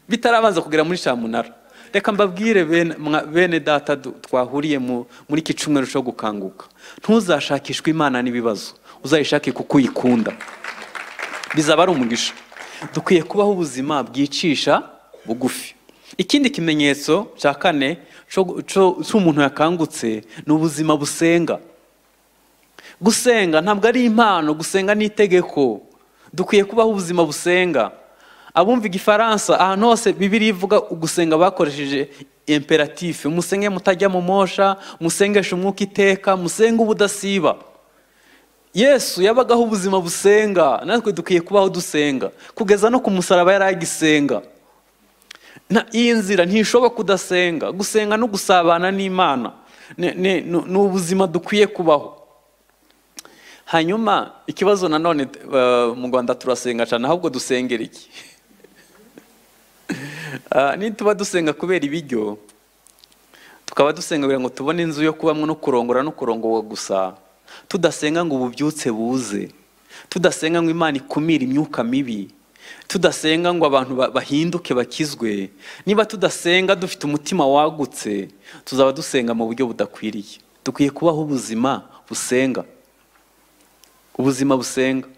bitarabanza kugera muri cyamunara reka mbabwire bene- data twahuriye mu- muri iki cyumweru cyo gukanguka. Ntuzashakishwe imana n'ibibazo. Uzayishake kuko uyikunda. Bizaba ari umugisha. Dukwiye kubaho ubuzima bwicisha bugufi. Ikindi kimenyetso cya kane cy'umuntu yakangutse ni ubuzima busenga. Gusenga ntabwo ari impano gusenga ni itegeko. Dukwiye kubaho ubuzima busenga. Abumva igifaransa. Ahantu hose bibiri ivuga gusenga bakoresheje imperatife musenge mutajya mu mosha musengeshe umwuka iteka musenge ubudasiba. Yesu yabagaho ubuzima busenga. Natwe dukwiye kubaho dusenga. Kugeza no ku musaraba yari agisenga. Iyi nzira ntishoboka kudasenga. Gusenga no gusabana n'imana ni- ubuzima dukwiye kubaho. Hanyuma ikibazo nanone eh, mu rwanda turasenga cyane ahubwo dusengera iki? nituba dusenga kubera ibiryo tukaba dusenga kugira ngo tubone inzu yo kubamo no kurongora no kurongorwa gusa. Tudasenga ngo ububyutse buze tudasenga ngo imana ikumire imyuka mibi tudasenga ngo abantu ba- bahinduke bakizwe. Niba tudasenga dufite umutima wagutse tuzaba dusenga mu buryo budakwiriye. Dukwiye kubaho ubuzima busenga. Ubuzima busenga.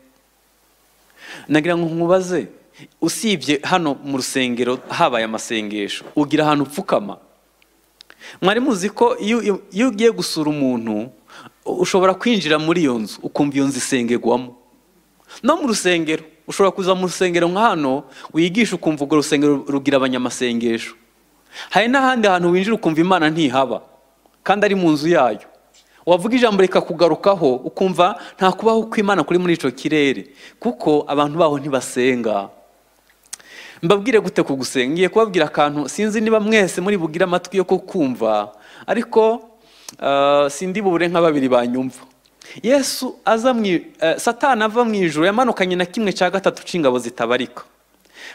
Nagira ngo nkubaze usibye hano mu rusengero habaye amasengesho. Ugira ahantu upfukama. Mwari muzi ko iyo ugiye gusura umuntu ushobora kwinjira muri iyo nzu ukumva iyo nzu isengerwamo no mu rusengero ushobora kuza mu rusengero nka hano wigisha ukumva urwo rusengero rugira abanyamasengesho. Hari n'ahandi hantu winjira ukumva imana ntihaba kandi ari mu nzu yayo. Wavuga ijambo rikakugarukaho ukumva nta kubaho kw'imana kuri muri icyo kirere kuko abantu baho ntibasenga. Mbabwire gute ku gusenga ngiye kubabwira akantu sinzi niba mwese muri bugire amatwi yo kukumva. Ariko ah, sindi bubure nka babiri banyumva. Yesu aza mu eh, satani ava mu ijoro yamanukanye na kimwe cya gatatu cy'ingabo zitabarika.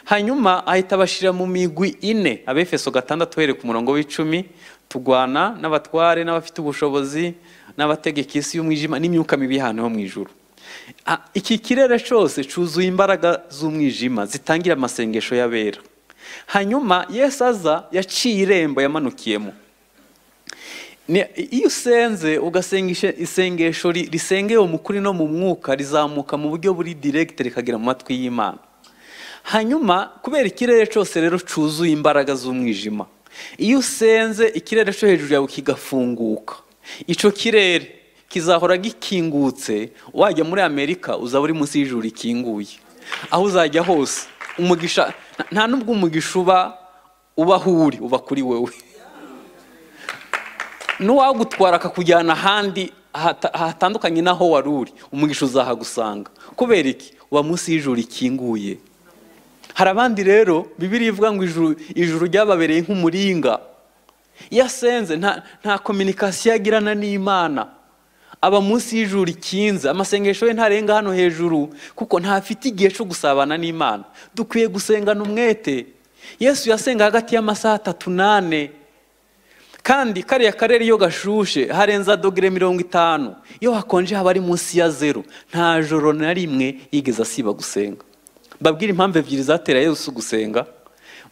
Hanyuma ahita abashyira mu migwi ine abefeso gatandatu uhereye ku murongo w'icumi tugwana n'abatware n'abafite ubushobozi n'abategeka isi y'umwijima n'imyuka mibi y'ahantu ho mu Ah, iki kirere cyose cyuzuye imbaraga z'umwijima zitangira amasengesho y'abera. Hanyuma yesu aza yaciye irembo yamanukiyemo. Iyo usenze ugasenga isengesho ri- risengewe mu kuri no mu mwuka rizamuka mu buryo buri diregite rikagera mu matwi y'imana. Hanyuma kubera ikirere cyose rero cyuzuye imbaraga z'umwijima iyo usenze ikirere cyo hejuru yawe kigafunguka. Icyo kirere kizahora gikingutse wajya muri amerika uzaba uri munsi y'ijuru rikinguye. Aho uzajya hose umugisha nta- n'ubwo umugisha uba uba aho uri uba kuri wowe n'uwagutwara akakujyana ahandi hata- hatandukanye n'aho wari uri umugisha uzahagusanga. Kubera iki? Uba munsi y'ijuru rikinguye. Hari abandi rero bibiri ivuga ngo ijuru ryababereye nk'umuringa. Iyo asenze nta kominikasiyo agirana n'imana. Aba munsi y'ijuru rikinze. Amasengesho ye ntarenga hano hejuru kuko ntafite igihe cyo gusabana n'imana. Dukwiye gusengana umwete. Yesu yasenga hagati y'amasaha atatu n'ane. Kandi kariya karere iyo gashushe harenza dogere mirongo itanu. Iyo hakonje haba ari munsi ya zeru nta joro na rimwe yigeze asiba gusenga. Mbabwire impamvu ebyiri zatera yesu gusenga.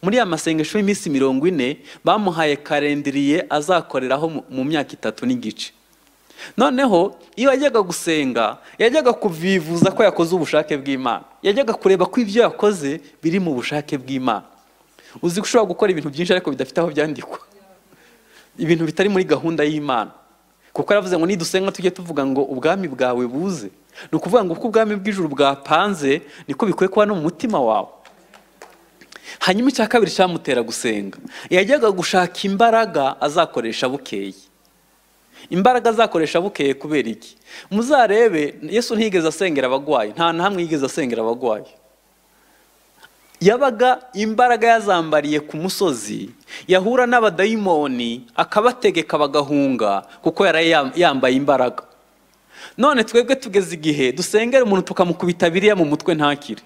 Muri ya masengesho y'iminsi mirongo ine bamuhaye karendiriye azakoreraho mu myaka itatu n'igice. Noneho iyo yajyaga gusenga yajyaga kuvivuza ko yakoze ubushake bw'imana. Yajyaga kureba ko ibyo yakoze biri mu bushake bw'imana. Uzi ko ushobora gukora ibintu byinshi ariko bidafite aho byandikwa. Ibintu bitari muri gahunda y'imana. Kuko yaravuze ngo nidusenga tujye tuvuga ngo ubwami bwawe buze ni ukuvuga ngo uko ubwami bw'ijuru bwapanze niko bikwiye kuba no mu mutima wawe hanyuma icya kabiri cyamutera gusenga. Yajyaga gushaka imbaraga azakoresha bukeye. Imbaraga azakoresha bukeye kubera iki? Muzarebe yesu ntiyigeze asengera abagwayi. Nta na hamwe yigeze asengera abagwayi. Yabaga imbaraga yazambariye ku musozi yahura n'abadayimoni akabategeka bagahunga kuko yari yam- yambaye imbaraga. None twebwe tugeze igihe dusengera umuntu tukamukubita biriya mu mutwe ntakire.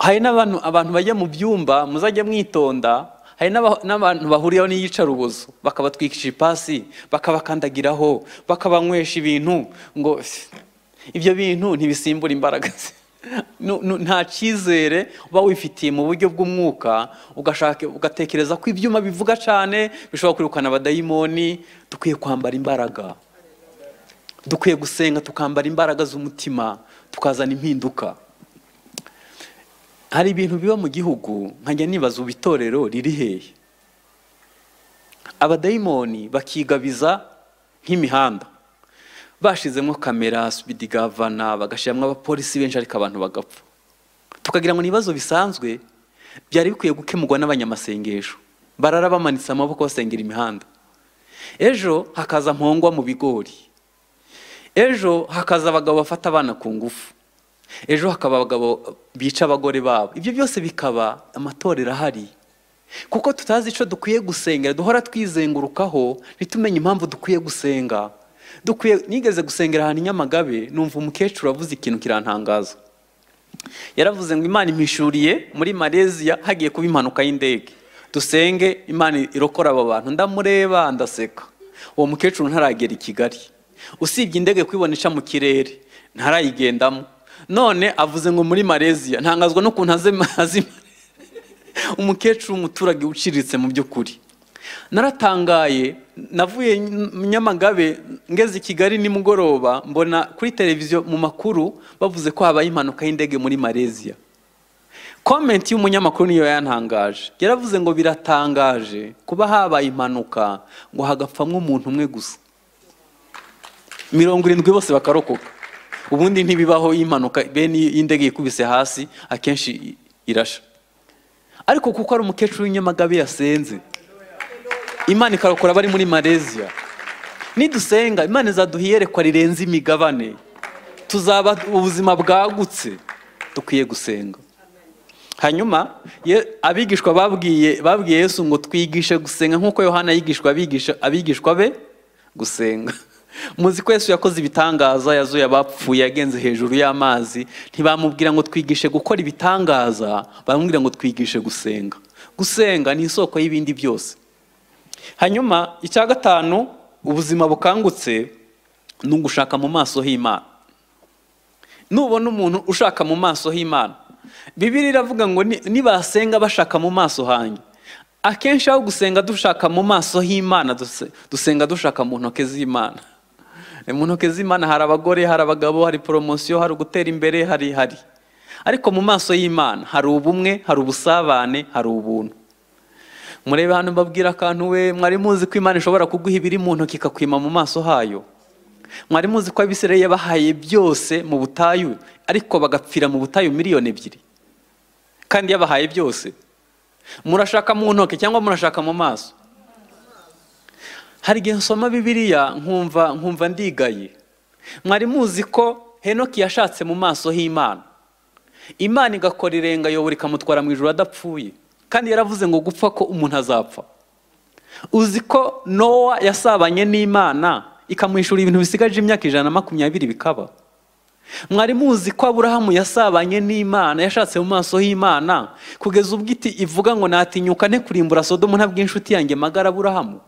Hari n'abantu abantu bajya mu byumba muzajya mwitonda hari n'aba- n'abantu bahuriyeho n'iyicarubozo bakabatwikisha ipasi bakabakandagiraho bakabanywesha ibintu ngo ibyo bintu ntibisimbura imbaraga ze. Nta cyizere uba wifitiye mu buryo bw'umwuka ugatekereza ko ibyuma bivuga cyane bishobora kwirukana abadayimoni. Dukwiye kwambara imbaraga. Dukwiye gusenga tukambara imbaraga z'umutima tukazana impinduka. Hari ibintu biba mu gihugu nkajya nibaza ubu itorero riri hehe abadayimoni bakigabiza nk'imihanda. Bashizemo kamera sipidigavana bagashyiramo abapolisi benshi ariko abantu bagapfa. Tukagira ngo ni ibibazo bisanzwe byari bikwiye gukemurwa n'abanyamasengesho. Barara bamanitse amaboko basengera imihanda. Ejo hakaza mpongwa mu bigori. Ejo hakaza abagabo bafata abana ku ngufu. Ejo hakaba abagabo bica abagore babo. Ibyo byose bikaba amatorero ahari kuko tutazi icyo dukwiye gusengera duhora twizengurukaho ntitumenye impamvu dukwiye gusenga. Dukwiye nigeze gusengera ahantu i nyamagabe numva umukecuru avuze ikintu kirantangaza. Yaravuze ngo imana impishuriye muri malaysia hagiye kuba impanuka y'indege. Dusenge imana irokora abo bantu ndamureba ndaseka. Uwo mukecuru ntaragera i kigali. Usibye indege kwibona ica mu kirere ntarayigendamo. None avuze ngo muri malaysia. Ntangazwa n'ukuntu azi umukecuru w'umuturage uciriritse mu by'ukuri. Naratangaye navuye nyamagabe ngeze i kigali nimugoroba mbona kuri televiziyo mu makuru bavuze ko habaye impanuka y'indege muri malaysia. Komenti y'umunyamakuru niyo yantangaje. Yaravuze ngo biratangaje kuba habaye impanuka ngo hagapfamo umuntu umwe gusa. Mirongo irindwi bose bakarokoka. Ubundi ntibibaho impanuka bene y'indege yikubise hasi akenshi irasha. Ariko kuko ari umukecuru w'inyamagabe yasenze imana ikarokora abari muri malaysia. Nidusenga imana izaduha iyerekwa rirenze imigabane. Tuzaba ubuzima bwagutse dukwiye gusenga. Hanyuma abigishwa babwiye babwiye yesu ngo twigishe gusenga nk'uko yohana yigishwa abigishwa be gusenga. Muzi ko yesu yakoze ibitangaza yazuye abapfuye yagenze hejuru y'amazi. Ntibamubwira ngo twigishe gukora ibitangaza baramubwira ngo twigishe gusenga. Gusenga ni isoko y'ibindi byose. Hanyuma icya gatanu ubuzima bukangutse ni ugushaka mu maso h'imana. Nubona umuntu ushaka mu maso h'imana. Bibiri iravuga ngo nibasenga bashaka mu maso hanjye akenshi aho gusenga dushaka mu maso h'imana dusenga dushaka mu ntoki z'imana. Mu ntoki z'imana hari abagore hari abagabo hari poromosiyo hari ugutera imbere hari hari. Ariko mu maso y'imana hari ubumwe hari ubusabane hari ubuntu. Murebe hano mbabwira akantu we mwari muzi ko imana ishobora kuguha ibiri mu ntoki ikakwima mu maso hayo. Mwari muzi ko abisirayeli yabahaye byose mu butayu ariko bagapfira mu butayu miliyoni ebyiri. Kandi yabahaye byose. Murashaka mu ntoki cyangwa murashaka mu maso? Hari igihe nsoma bibiriya nkumva nkumva ndigaye. Mwari muzi ko henoki yashatse mu maso h'imana. Imana igakora irenga yobora ikamutwara mu ijoro adapfuye. Kandi yaravuze ngo gupfa ko umuntu azapfa. Uzi ko nowa yasabanye n'imana ikamuhishura ibintu bisigaje imyaka ijana na makumyabiri bikaba. Mwari muzi ko aburahamu yasabanye n'imana yashatse mu maso h'imana kugeza ubwo iti ivuga ngo natinyuka ne kurimbura sodomu ntabwo inshuti yanjye magara aburahamu.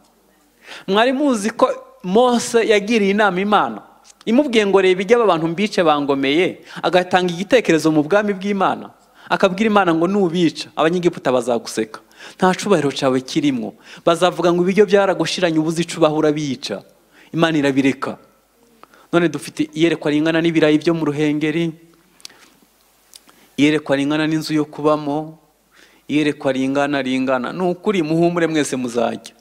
Mwari muzi ko mose yagiriye inama imana? Imubwiye ngo reba ijya abantu mbice bangomeye agatanga igitekerezo mu bwami bw'imana akabwira imana ngo nubica abanyegiputa bazaguseka. Nta cubahiro cyawe kirimo bazavuga ngo ibiryo byaragushiranye ubuze icubaho urabica imana irabireka. None dufite iyerekwa ringana n'ibirayi byo mu ruhengeri iyerekwa ringana n'inzu yo kubamo iyerekwa ringana ringana. Ni ukuri muhumure mwese muzajya.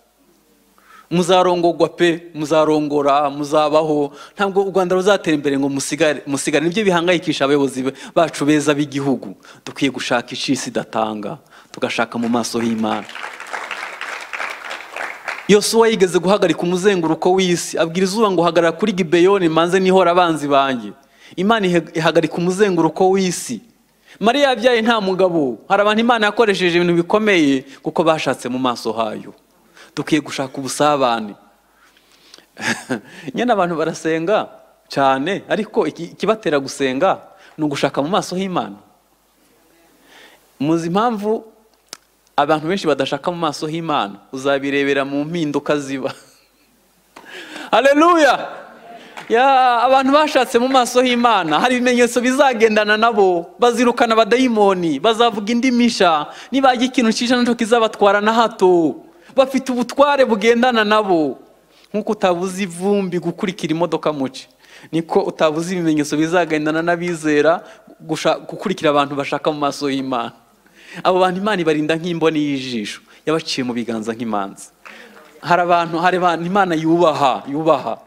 Muzarongorwa pe muzarongora muzabaho. Ntabwo u rwanda ruzatera imbere ngo musigare musigare. Nibyo bihangayikisha abayobozi bacu beza b'igihugu. Dukwiye gushaka icisi idatanga tugashaka mu maso h'imana. Yosuwa yigeze guhagarika umuzenguruko w'isi. Abwira izuba ngo hagarara kuri gibeyoni manze nihora abanzi banjye. Imana ihagarika umuzenguruko w'isi. Mariya yabyaye nta mugabo. Hari abantu imana yakoresheje ibintu bikomeye kuko bashatse mu maso hayo. Dukwiye gushaka ubusabane. Nyine abantu barasenga cyane ariko iki- ikibatera gusenga ni ugushaka mu maso h'imana. Muzi impamvu abantu benshi badashaka mu maso h'imana. Uzabirebera mu mpinduka ziba. Haleluya! Ya abantu bashatse mu maso h'imana. Hari ibimenyetso bizagendana nabo. Bazirukana abadayimoni bazavuga indimi nshya nibagira ikintu cisha naco kizabatwara na hato. Bafite ubutware bugendana nabo. Nk'uko utabuze ivumbi gukurikira imodoka muci niko utabuze ibimenyetso bizagendana n'abizera gukurikira abantu bashaka mu maso y'imana. Abo bantu imana ibarinda nk'imboni y'ijisho. Yabaciye mu biganza nk'imanzi. Hari abantu hari abantu imana yubaha yubaha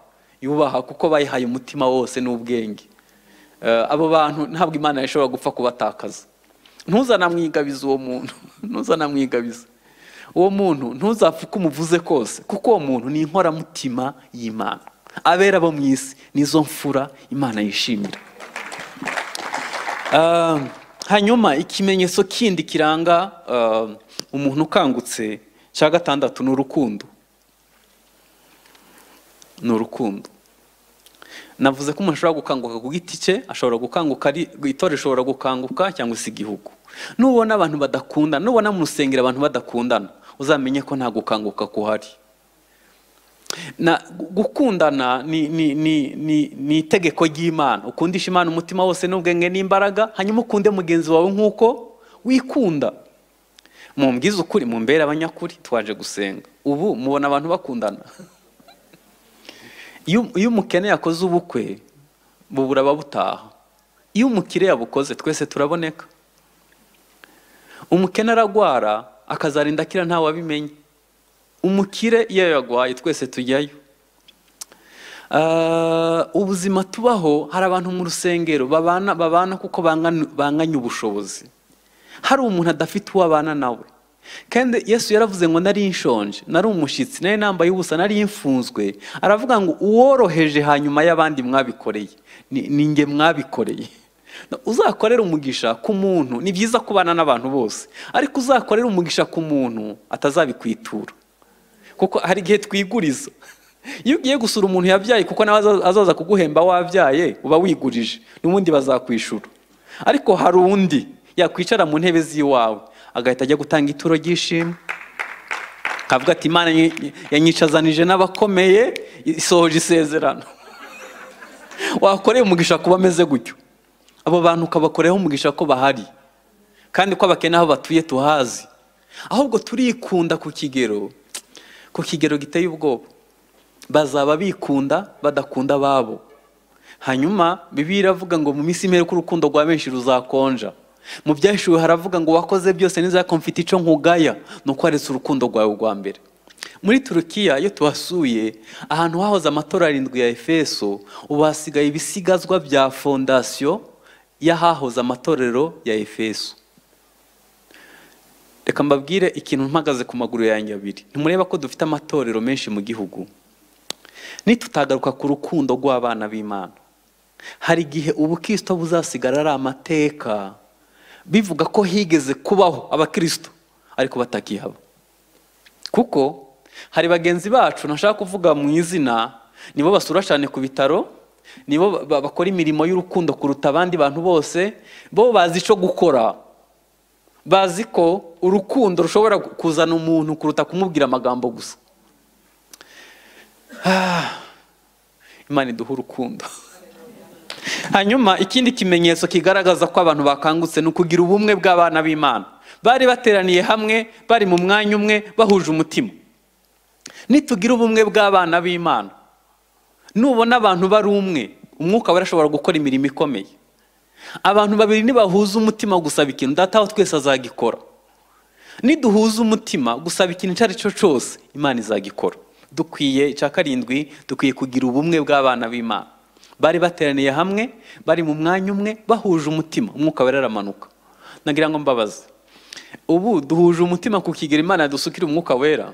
yubaha kuko bayihaye umutima wose n'ubwenge. Eh, abo bantu ntabwo imana yashobora gupfa kubatakaza. Ntuzanamwigabize uwo muntu. Ntuzanamwigabize. Uwo muntu ntuzapfe uko umuvuze kose kuko uwo muntu ni inkoramutima y'imana. Abera bo mu isi nizo mfura imana yishimira. Ah, hanyuma ikimenyetso kindi kiranga ah, umuntu ukangutse cya gatandatu ni urukundo. Ni urukundo. Navuze ko umuntu ashobora gukanguka ku giti cye ashobora gukanguka ari itorero rishobora gukanguka cyangwa se igihugu. Nubona abantu badakunda nubona mu rusengero abantu badakundana uzamenye ko nta gukanguka kuhari. Na gukundana ni, itegeko ry'imana. Ukundisha imana umutima wose n'ubwenge n'imbaraga hanyuma ukunde mugenzi wawe nk'uko wikunda. Mumbwize ukuri mumbere abanyakuri twaje gusenga. Ubu mubona abantu bakundana. Iyo umukene yakoze ubukwe bubura ababutaha. Iyo umukire yabukoze twese turaboneka. Umukene aragwara akazarinda akira ntawe abimenye umukire iyo yagwaye twese tujyayo. Ah, ubuzima tubaho hari abantu mu rusengero babana babana kuko banganya ubushobozi. Hari umuntu adafite uwo abana nawe. Kandi yesu yaravuze ngo nari nshonje nari umushyitsi nari nambaye ubusa nari mfunzwe. Aravuga ngo uworoheje hanyuma y'abandi mwabikoreye. Ni njye mwabikoreye. Uzakorera umugisha ku muntu. Ni byiza kubana n'abantu bose. Ariko uzakorera umugisha ku muntu atazabikwitura kuko hari igihe twiguriza. Iyo ugiye gusura umuntu yabyaye kuko nawe aza- azaza kuguhemba wabyaye uba wigurije. N'ubundi bazakwishura. Ariko hari undi yakwicara mu ntebe z'iwawe agahita ajya gutanga ituro ry'ishimwe. Akavuga ati imana yanyi- yanyicazanije n'abakomeye isohoje isezerano. Wakoreye umugisha kuba ameze gutyo. Abo bantu ukabakoreho umugisha ko bahari. Kandi ko abakene aho batuye tuhazi. Ahubwo turikunda ku kigero ku kigero giteye ubwoba. Bazaba bikunda badakunda ababo hanyuma bibiliya iravuga ngo mu minsi imere urukundo rwa benshi ruzakonja. Mu byahishuwe haravuga ngo wakoze byose nizako mfite icyo nkugaya ni uko waretse urukundo rwawe rwa mbere. Muri turukiya iyo tuhasuye ahantu hahoze amatora arindwi ya efeso ubu hasigaye ibisigazwa bya fondasiyo y'ahahoze amatorero ya efeso. Reka mbabwire ikintu mpagaze ku maguru yanjye abiri. Ntimureba ko dufite amatorero menshi mu gihugu. Nitutagaruka ku rukundo rw'abana b'imana. Hari igihe ubukristo buzasigara ari amateka bivuga ko higeze kubaho abakristo ariko batakihaba. Kuko hari bagenzi bacu ntashaka kuvuga mu izina nibo basura cyane ku bitaro nibo ba- bakora imirimo y'urukundo kuruta abandi bantu bose bo bazi icyo gukora. Bazi ko urukundo rushobora kuzana umuntu kuruta kumubwira amagambo gusa. Imana iduha urukundo. Hanyuma ikindi kimenyetso kigaragaza ko abantu bakangutse ni ukugira ubumwe bw'abana b'imana. Bari bateraniye hamwe bari mu mwanya umwe bahuje umutima. Nitugira ubumwe bw'abana b'imana. Nubona abantu bari umwe umwuka we arashobora gukora imirimo ikomeye. Abantu babiri nibahuza umutima gusaba ikintu data wa twese azagikora. Niduhuza umutima gusaba ikintu icyo ari cyo cyose imana izagikora. Dukwiye icya karindwi dukwiye kugira ubumwe bw'abana b'imana. Bari bateraniye hamwe bari mu mwanya umwe bahuje umutima umwuka wera aramanuka. Nagira ngo mbabaze. Ubu duhuje umutima ku kigero imana yadusukira umwuka wera.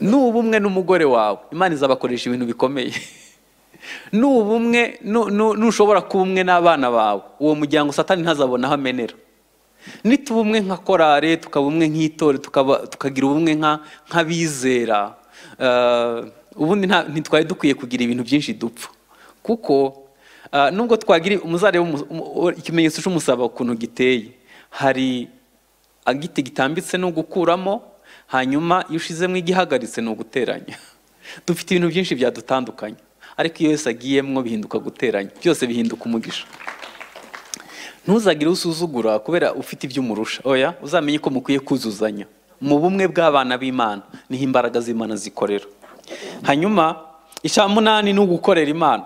Nuba umwe n'umugore wawe. Imana izabakoresha ibintu bikomeye. Nuba umwe nu- nu- nushobora kuba umwe n'abana bawe. Uwo muryango satani ntazabona aho amenera. Nituba umwe nka korale tukaba umwe nk'itore tukagira ubumwe nka- nk'abizera. Eh, ubundi ntitwari dukwiye kugira ibintu byinshi dupfa. Kuko ah, nubwo twagira umuzareba umu- umu- ikimenyetso cy'umusaba ukuntu giteye. Hari agiti gitambitse ni ugukuramo hanyuma iyo ushizemo igihagaritse ni uguteranya. Dufite ibintu byinshi byadutandukanya. Ariko iyo wese agiyemwo bihinduka guteranya. Byose bihinduka umugisha. Ntuzagire usuzugura kubera ufite ibyo umurusha. Oya uzamenye ko mukwiye kuzuzanya. Mu bumwe bw'abana b'imana ni ho imbaraga z'imana zikorera. Hanyuma icya munani ni ugukorera imana.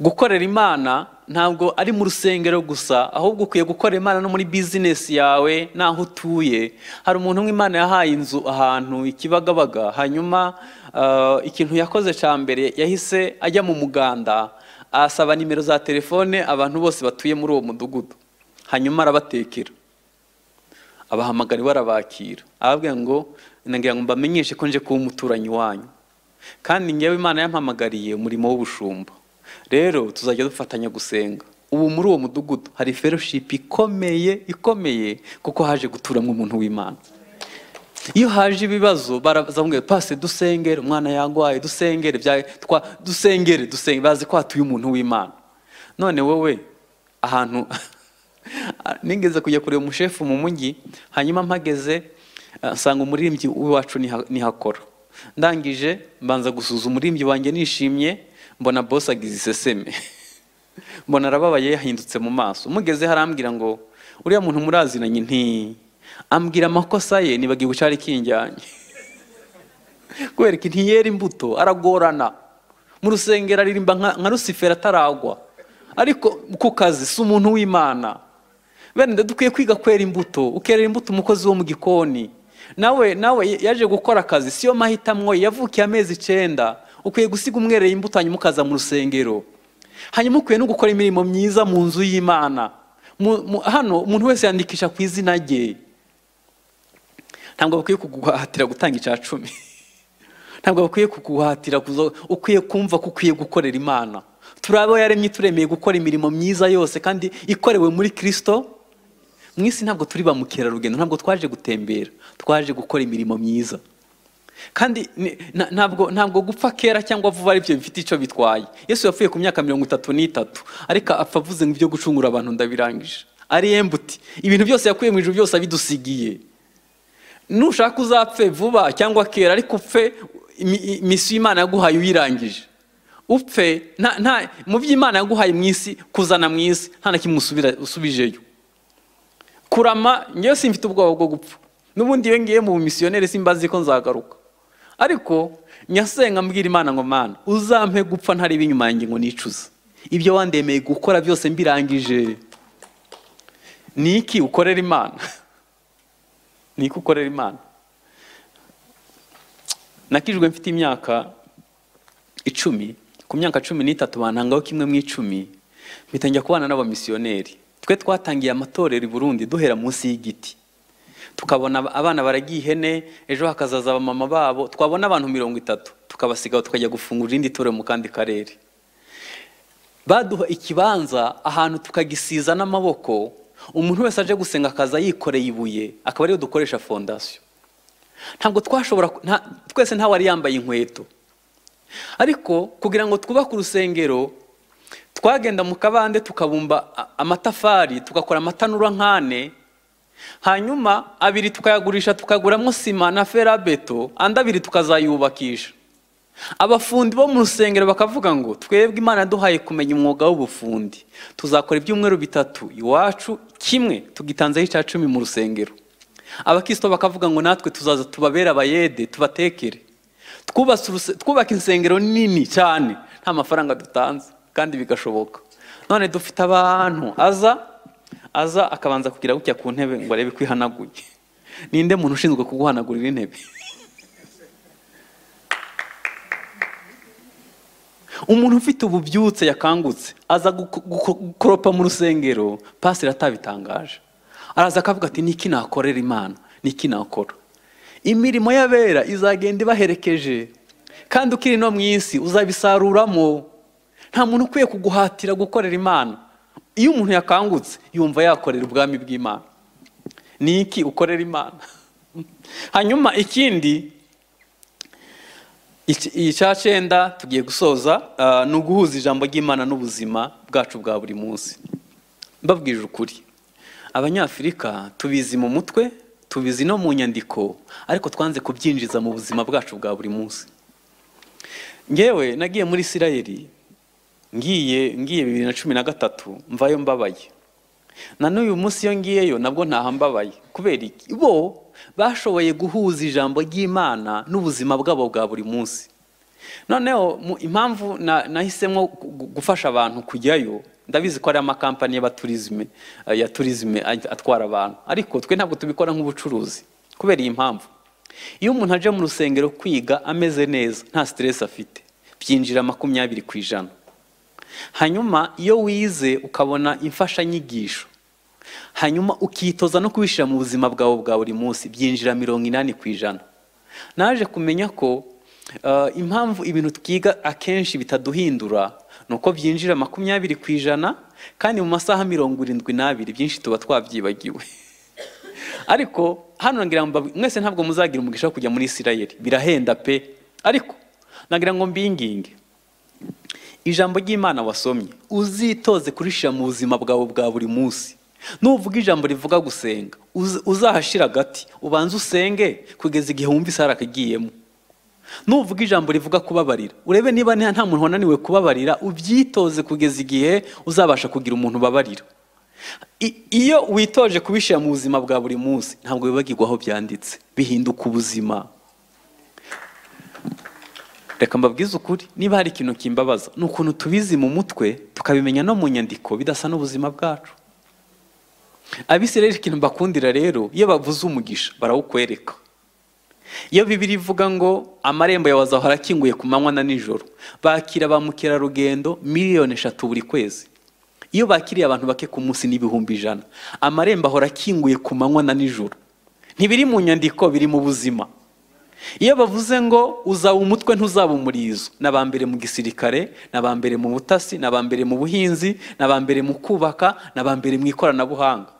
Gukorera imana ntabwo ari mu rusengero gusa ahubwo ukwiye gukorera imana no muri bizinesi yawe n'aho utuye. Hari umuntu umwe imana yahaye inzu ahantu ikibagabaga. Hanyuma ah, ikintu yakoze cya mbere yahise ajya mu muganda asaba nimero za telefone abantu bose batuye muri uwo mudugudu. Hanyuma arabatekera. Abahamagara iwe arabakira arababwira ngo ngo mbamenyeshe ko nje kuba umuturanyi wanyu. Kandi ngewe imana yampamagariye umurimo w'ubushumba. Rero tuzajya dufatanya gusenga. Ubu muri uwo mudugudu hari fellowship ikomeye ikomeye kuko haje guturamo umuntu w'imana. Iyo haje ibibazo barazamubwira pase dusengere umwana yagwaye dusengere twa- dusengere dusengere. Bazi ko hatuye umuntu w'imana. None wowe ahantu nigeze kujya kureba umushefu mu mujyi hanyuma mpageze ah, nsanga umuririmbyi w'iwacu nihakora. Ndangije mbanza gusuza umuririmbyi wanjye nishimye mbona boss agize iseseme. Mbona arababaye yahindutse mu maso. Mugezeho arambwira ngo uriya muntu murazinanye nti? Ambwira amakosa ye nibagiwe icyari kinjyanye. Kubera ko ntiyera imbuto aragorana. Mu rusengero aririmba nka rusiferi ataragwa. Ariko ku kazi si umuntu w'imana. Bene dukwiye kwiga kwera imbuto. Ukerera imbuto umukozi wo mu gikoni. Nawe nawe yaje gukora akazi siyo mahitamo. Ye, yavukiye amezi icyenda. Ukwiye gusiga umwereye imbuto hanyuma ukaza mu rusengero. Hanyuma ukwiye no gukora imirimo myiza mu nzu y'imana. Hano umuntu wese yandikisha ku izina rye. Ntabwo bakwiye kuguhatira gutanga icya cumi. Ntabwo bakwiye kuguhatira ukwiye kumva ko ukwiye gukorera imana. Turi abo yaremye turemeye gukora imirimo myiza yose kandi ikorewe muri kirisito mu isi ntabwo turi ba mukerarugendo ntabwo twaje gutembera. Twaje gukora imirimo myiza. Kandi ntabwo ntabwo gupfa kera cyangwa vuba ari byo bifite icyo bitwaye. Yesu yapfuye ku myaka mirongo itatu n'itatu. Ariko apfa avuze ngo ibyo gucungura abantu ndabirangije. Ari embuti ibintu byose yakuye mu ijuru byose abidusigiye. Nushaka uzapfe vuba cyangwa kera ariko upfe imi- misiyo imana yaguhaye uyirangije. Upfe mu byo imana yaguhaye mu isi kuzana mu isi nta na kimwe usubijeyo. Kurama ngewe simfite ubwoba bwo gupfa. N'ubundi iyo ngiye mu misiyoneri simbazi ko nzagaruka. Ariko nyasenga mbwira imana ngo mana uzampe gupfa ntareba inyuma yanjye ngo nicuze. Ibyo wandemeye gukora byose mbirangije. Ni iki ukorera imana? Ni iki ukorera imana? Nakijwe mfite imyaka icumi. Ku myaka cumi n'itatu bantangaho kimwe mu icumi mpita njya kubana n'abamisiyoneri. Twe twatangiye amatorero i burundi duhera munsi y'igiti. Tukabona abana baragiye ihene ejo hakazaza abamama babo twabona abantu mirongo itatu tukabasigaho tukajya gufungura irindi torero mu kandi karere. Baduha ikibanza ahantu tukagisiza n'amaboko umuntu wese aje gusenga akaza yikoreye ibuye akaba ariyo dukoresha fondasiyo. Ntabwo twashobora twese ntawari yambaye inkweto. Ariko kugira ngo twubake urusengero twagenda mu kabande tukabumba amatafari tugakora amatanura nk'ane hanyuma abiri tukayagurisha tukaguramo sima na ferabeto andi abiri tukazayubakisha. Abafundi bo mu rusengero bakavuga ngo twebwe imana yaduhaye kumenya umwuga w'ubufundi. Tuzakora ibyumweru bitatu iwacu kimwe tugitanzeho icya cumi mu rusengero. Abakristo bakavuga ngo natwe tuzaza tubabere abayede tubatekere. Twubaka insengero nini cyane nta mafaranga dutanze kandi bigashoboka. None dufite abantu aza aza akabanza kugira gutya ku ntebe ngo arebe ko ihanaguye. Ninde muntu ushinzwe kuguhanagurira intebe umuntu ufite ububyutse yakangutse aza guko- guko- gukoropa mu rusengero pasire atabitangaje. Araza akavuga ati niki nakorera imana? Niki nakora? Imirimo y'abera izagenda ibaherekeje kandi ukiri no mu isi uzabisaruramo. Nta muntu ukwiye kuguhatira gukorera imana. Iyo umuntu yakangutse yumva yakorera ubwami bw'imana. Ni iki ukorera imana? Hanyuma ikindi icya cyenda tugiye gusoza ni uguhuza ijambo ry'imana n'ubuzima bwacu bwa buri munsi. Mbabwije ukuri. Abanyafurika tubizi mu mutwe tubizi no mu nyandiko ariko twanze kubyinjiza mu buzima bwacu bwa buri munsi. Ngewe nagiye muri isirayeli ngiye ngiye bibiri na cumi na gatatu mvayo mbabaye. Na n'uyu munsi iyo ngiyeyo nabwo ntaha mbabaye. Kubera iki? Bo bashoboye guhuza ijambo ry'imana n'ubuzima bwabo bwa buri munsi. Noneho impamvu nahisemo gufasha abantu kujyayo ndabizi ko ari amakampani y'abaturizme ya turizme atwara abantu. Ariko twe ntabwo tubikora nk'ubucuruzi kubera iyi mpamvu. Iyo umuntu aje mu rusengero kwiga ameze neza nta siteresi afite. Byinjira makumyabiri ku ijana. Hanyuma iyo wize ukabona imfashanyigisho. Hanyuma ukitoza no kubishyira mu buzima bwawe bwa buri munsi. Byinjira mirongo inani ku ijana. Naje kumenya ko impamvu ibintu twiga akenshi bitaduhindura ni uko byinjira makumyabiri ku ijana kandi mu masaha mirongo irindwi n'abiri byinshi tuba twabyibagiwe. Ariko hano ngira ngo mwese ntabwo muzagira umugisha wo kujya muri isirayeli. Birahenda pe. Ariko nagira ngo mbinginge. Ijambo ry'imana wasomye. Uzitoze kurishyira mu buzima bwawe bwa buri munsi. Nuvuga ijambo rivuga gusenga. Uzahashyira agati. Ubanze usenge kugeza igihe wumvise hari akagiyemo nuvuga ijambo rivuga kubabarira. Urebe niba nta muntu wananiwe kubabarira ubyitoze kugeza igihe uzabasha kugira umuntu ubabarira. Iyo witoje kubishyira mu buzima bwa buri munsi ntabwo wibagirwa aho byanditse. Bihinduka ubuzima. Reka mbabwize ukuri niba hari ikintu kimbabaza ni ukuntu tubizi mu mutwe tukabimenya no mu nyandiko bidasa n'ubuzima bwacu. Abisirayeli ikintu mbakundira rero iyo bavuze umugisha barawukwereka. Iyo bibiri ivuga ngo amarembo yawe azahora akinguye ku manywa na nijoro. Bakira ba mukerarugendo miliyoni eshatu buri kwezi. Iyo bakiriye abantu bake ku munsi n'ibihumbi ijana amarembo ahora akinguye ku manywa na nijoro. Ntibiri mu nyandiko biri mu buzima. Iyo bavuze ngo uzaba umutwe ntuzaba umurizo ni mbere mu gisirikare ni mbere mu butasi ni mbere mu buhinzi ni mbere mu kubaka ni mbere mu ikoranabuhanga.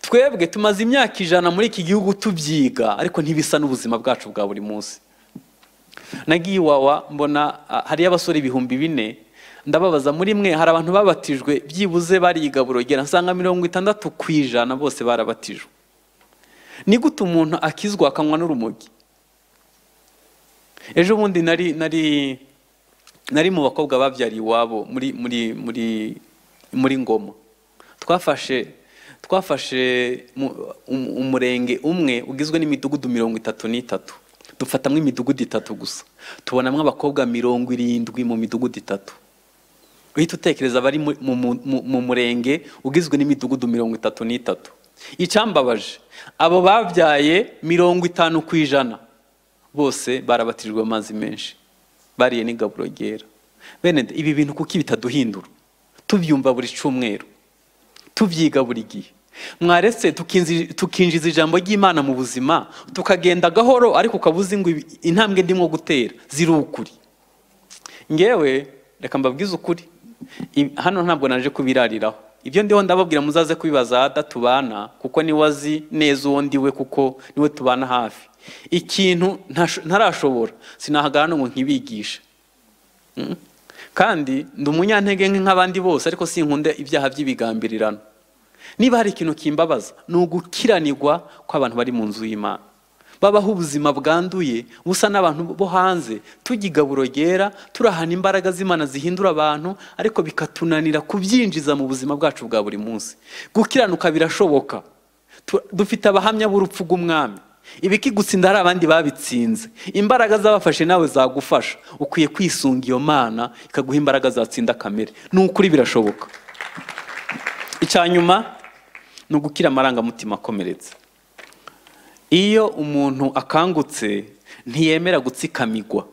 Twebwe tumaze imyaka ijana muri iki gihugu tubyiga ariko ntibisa n'ubuzima bwacu bwa buri munsi. Nagiye iwawa mbona hariyo abasore ibihumbi bine. Ndababaza muri mwe hari abantu babatijwe byibuze bariga burogera nsanga mirongo itandatu ku ijana bose barabatijwe. Ni gute umuntu akizwa akanywa n'urumogi? Ejo bundi nari nari nari mu bakobwa babyariye iwabo muri muri muri muri ngoma. Twafashe twafashe umurenge umwe ugizwe n'imidugudu mirongo itatu n'itatu. Dufatamo imidugudu itatu gusa. Tubonamo abakobwa mirongo irindwi mu midugudu itatu. Uhita utekereza abari mu murenge ugizwe n'imidugudu mirongo itatu n'itatu. Icyambabaje abo babyaye mirongo itanu ku ijana. Bose barabatijwe amazi menshi. Bariye n'igaburo ryera. Bene ibi bintu kuko bitaduhindura. Tubyumva buri cyumweru. Tubyiga buri gihe. Mwaretse tukinjiza ijambo ry'imana mu buzima tukagenda gahoro ariko ukaba uzi ngo intambwe ndimo gutera ziri ukuri. Ngewe reka mbabwize ukuri. Hano ntabwo naje kubirariraho. Ibyo ndiho ndababwira muzaze kubibaza tubana kuko ni we azi neza uwo ndiwe kuko ni we tubana hafi. Ikintu ntarashobora. Sinahagarara ngo nkibigishe kandi ndi umunyantege nk'abandi bose ariko sinkunde ibyaha by'ibigambirirano niba hari ikintu kimbabaza ni ugukiranirwa kw'abantu bari mu nzu y'imana. Babaho ubuzima bwanduye busa n'abantu bo hanze. Tujya ryera turahana imbaraga z'imana zihindura abantu ariko bikatunanira kubyinjiza mu buzima bwacu bwa buri munsi. Gukiranuka birashoboka. Dufite abahamya b'urupfu rw'umwami. Ibikigutsinda hari abandi babitsinze. Imbaraga zabafashe nawe zagufasha. Ukwiye kwisunga iyo mana ikaguha imbaraga zatsinda kamere. Ni ukuri birashoboka. Icya nyuma ni ugukira amarangamutima akomeretse iyo umuntu akangutse ntiyemera gutsikamirwa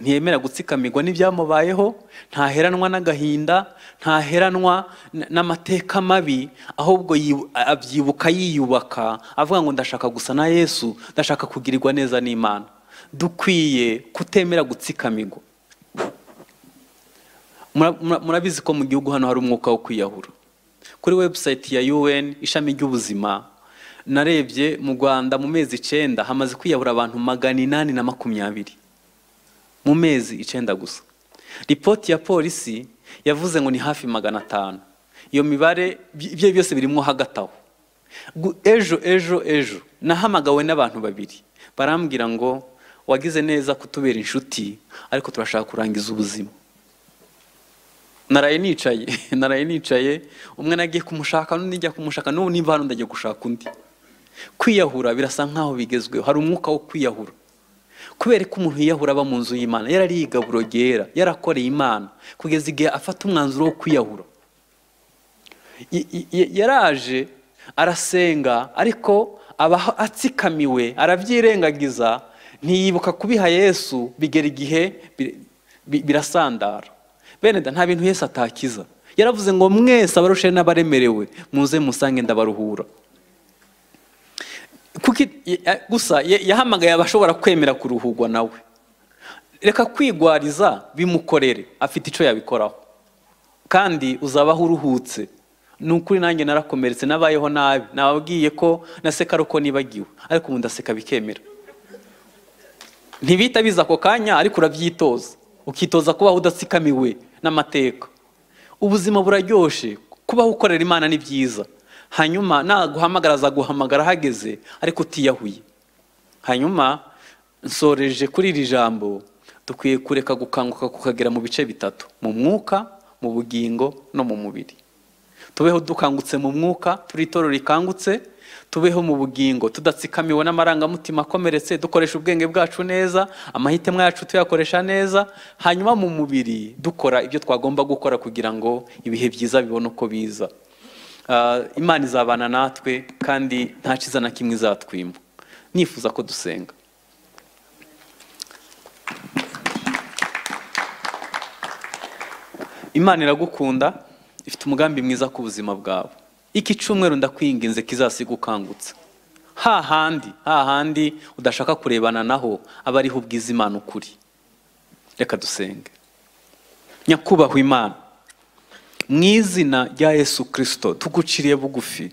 ntiyemera gutsikamirwa n'ibyamubayeho ntaheranwa n'agahinda ntaheranwa n'amateka mabi ahubwo abyibuka yiyubaka avuga ngo ndashaka gusa na yesu ndashaka kugirirwa neza n'imana. Dukwiye kutemera gutsikamirwa. Mura- mura- murabizi ko mu gihugu hano hari umwuka wo kwiyahura. Kuri website ya UN ishami ry'ubuzima narebye mu Rwanda mu mezi icenda hamaze kwiyahura abantu magana inani na makumyabiri. Mu mezi icenda gusa. Ripoti ya polisi yavuze ngo ni hafi magana atanu. Iyo mibare by- ibyo byose birimo hagati aho. Ejo ejo ejo. Nahamagawe n'abantu babiri. Barambwira ngo wagize neza kutubera inshuti ariko turashaka kurangiza ubuzima. Naraye nicaye naraye nicaye. Umwe nagiye kumushaka n'undi njya kumushaka n'ubu nimba hano ndagiye gushaka undi. Kwiyahura birasa nkaho bigezweho. Hari umwuka wo kwiyahura. Kubera ko umuntu yiyahura aba mu nzu y'imana yarariye igaburo ryera yarakoreye imana kugeza igihe afata umwanzuro wo kwiyahura. Yaraje arasenga ariko aba atsikamiwe arabyirengagiza ntiyibuka kubiha yesu bigera igihe bi- bi- birasandara. Bene da nta bintu yesu atakiza. Yaravuze ngo mwese abarushe n'abaremerewe muze musange ndabaruhura. Gusa ya- yahamagaye abashobora kwemera kuruhurwa nawe? Reka kwigwariza bimukorere afite icyo yabikoraho. Kandi uzabaho uruhutse. Ni ukuri nanjye narakomeretse nabayeho nabi. Nababwiye ko naseka ari uko nibagiwe. Ariko ubu ndaseka bikemera. Ntibita biza ako kanya ariko urabyitoza. Ukitoza kubaho udatsikamiwe n'amateka. Ubuzima buraryoshe. Kubaho ukorera imana ni byiza. Hanyuma naguhamagara azaguhamagara ahageze ariko utiyahuye. Hanyuma nsoreje kuri iri jambo dukwiye kureka gukanguka kukagera mu bice bitatu mu mwuka mu bugingo no mu mubiri. Tubeho dukangutse mu mwuka turi itorero rikangutse tubeho mu bugingo tudatsikamiwe n'amarangamutima akomeretse dukoresha ubwenge bwacu neza amahitamo yacu tuyakoresha neza hanyuma mu mubiri dukora ibyo twagomba gukora kugira ngo ibihe byiza bibone uko biza. Imana izabana natwe kandi nta cyiza na kimwe izatwima. Nifuza ko dusenga. Imana iragukunda ifite umugambi mwiza ku buzima bwawe. Iki cyumweru ndakwinginze kizasiga ukangutse. Hahandi hahandi udashaka kurebana naho aba ariho ubwiza imana ukuri. Reka dusenge. Nyakubahwa imana. Mu izina rya yesu kirisito tuguciriye bugufi.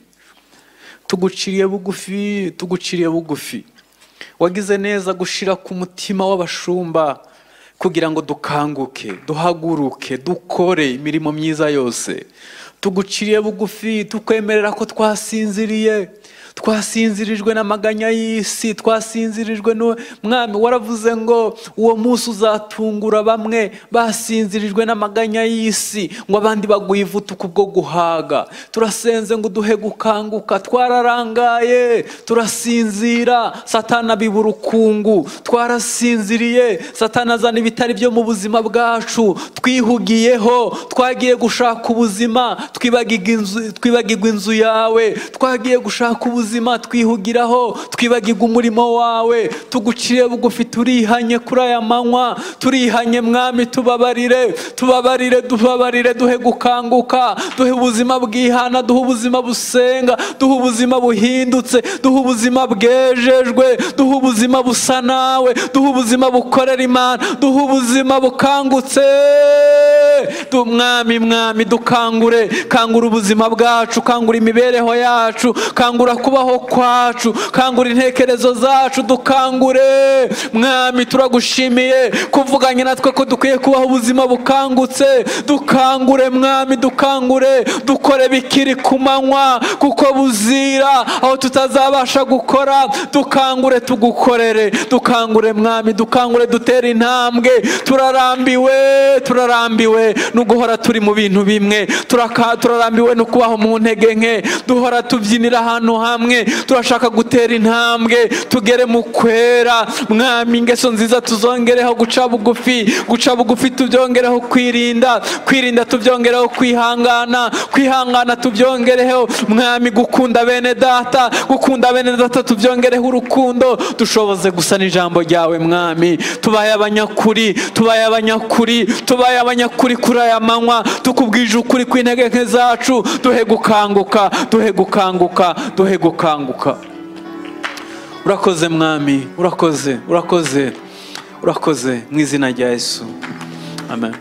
Tuguciriye bugufi tuguciriye bugufi. Wagize neza gushira ku mutima w'abashumba kugira ngo dukanguke duhaguruke dukore imirimo myiza yose. Tuguciriye bugufi tukwemerera ko twasinziriye. Twasinzirijwe n'amaganya y'isi twasinzirijwe mwami waravuze ngo uwo munsi uzatungura bamwe basinzirijwe n'amaganya y'isi ngo abandi baguhe ivutuku bwo guhaga. Turasenze ngo duhe gukanguka twararangaye turasinzira satana biba urukungu. Twarasinziriye satana azana ibitari byo mu buzima bwacu. Twihugiyeho twagiye gushaka ubuzima twibagirwa inzu yawe. Twagiye gushaka ubuzima twihugiraho twibagirwa umurimo wawe tuguciye bugufi turihanye kuri aya manywa turihanye mwami tubabarire tubabarire tubabarire duhe gukanguka duhe ubuzima bwihana duhe ubuzima busenga duhe ubuzima buhindutse duhe ubuzima bwejejwe duhe ubuzima busa nawe duhe ubuzima bukorera imana duhe ubuzima bukangutse. Mwami mwami dukangure kangura ubuzima bwacu kangura imibereho yacu kangura kubaho kwacu. Kangura intekerezo zacu dukangure. Mwami turagushimiye kuvuganye natwe ko dukwiye kubaho ubuzima bukangutse. Dukangure mwami dukangure. Dukore bikiri ku manywa kuko buzira aho tutazabasha gukora. Dukangure tugukorere. Dukangure mwami dukangure dutere intambwe. Turarambiwe turarambiwe no guhora turi mu bintu bimwe. Turarambiwe no kubaho mu ntege nke. Duhora tubyinira ahantu hamwe. Turashaka gutera intambwe tugere mu kwera. Mwami ingeso nziza tuzongereho guca bugufi guca bugufi tubyongereho kwirinda kwirinda tubyongereho kwihangana kwihangana tubyongereho. Mwami gukunda bene data gukunda bene data tubyongereho urukundo. Dushoboze gusa n'ijambo ryawe mwami. Tubaye abanyakuri tubaye abanyakuri tubaye abanyakuri kuri aya manywa. Tukubwije ukuri kw'intege nke zacu. Duhe gukanguka duhe gukanguka duhe gukanguka. Urakoze mwami. Urakoze urakoze urakoze. Mu izina rya yesu. Amen.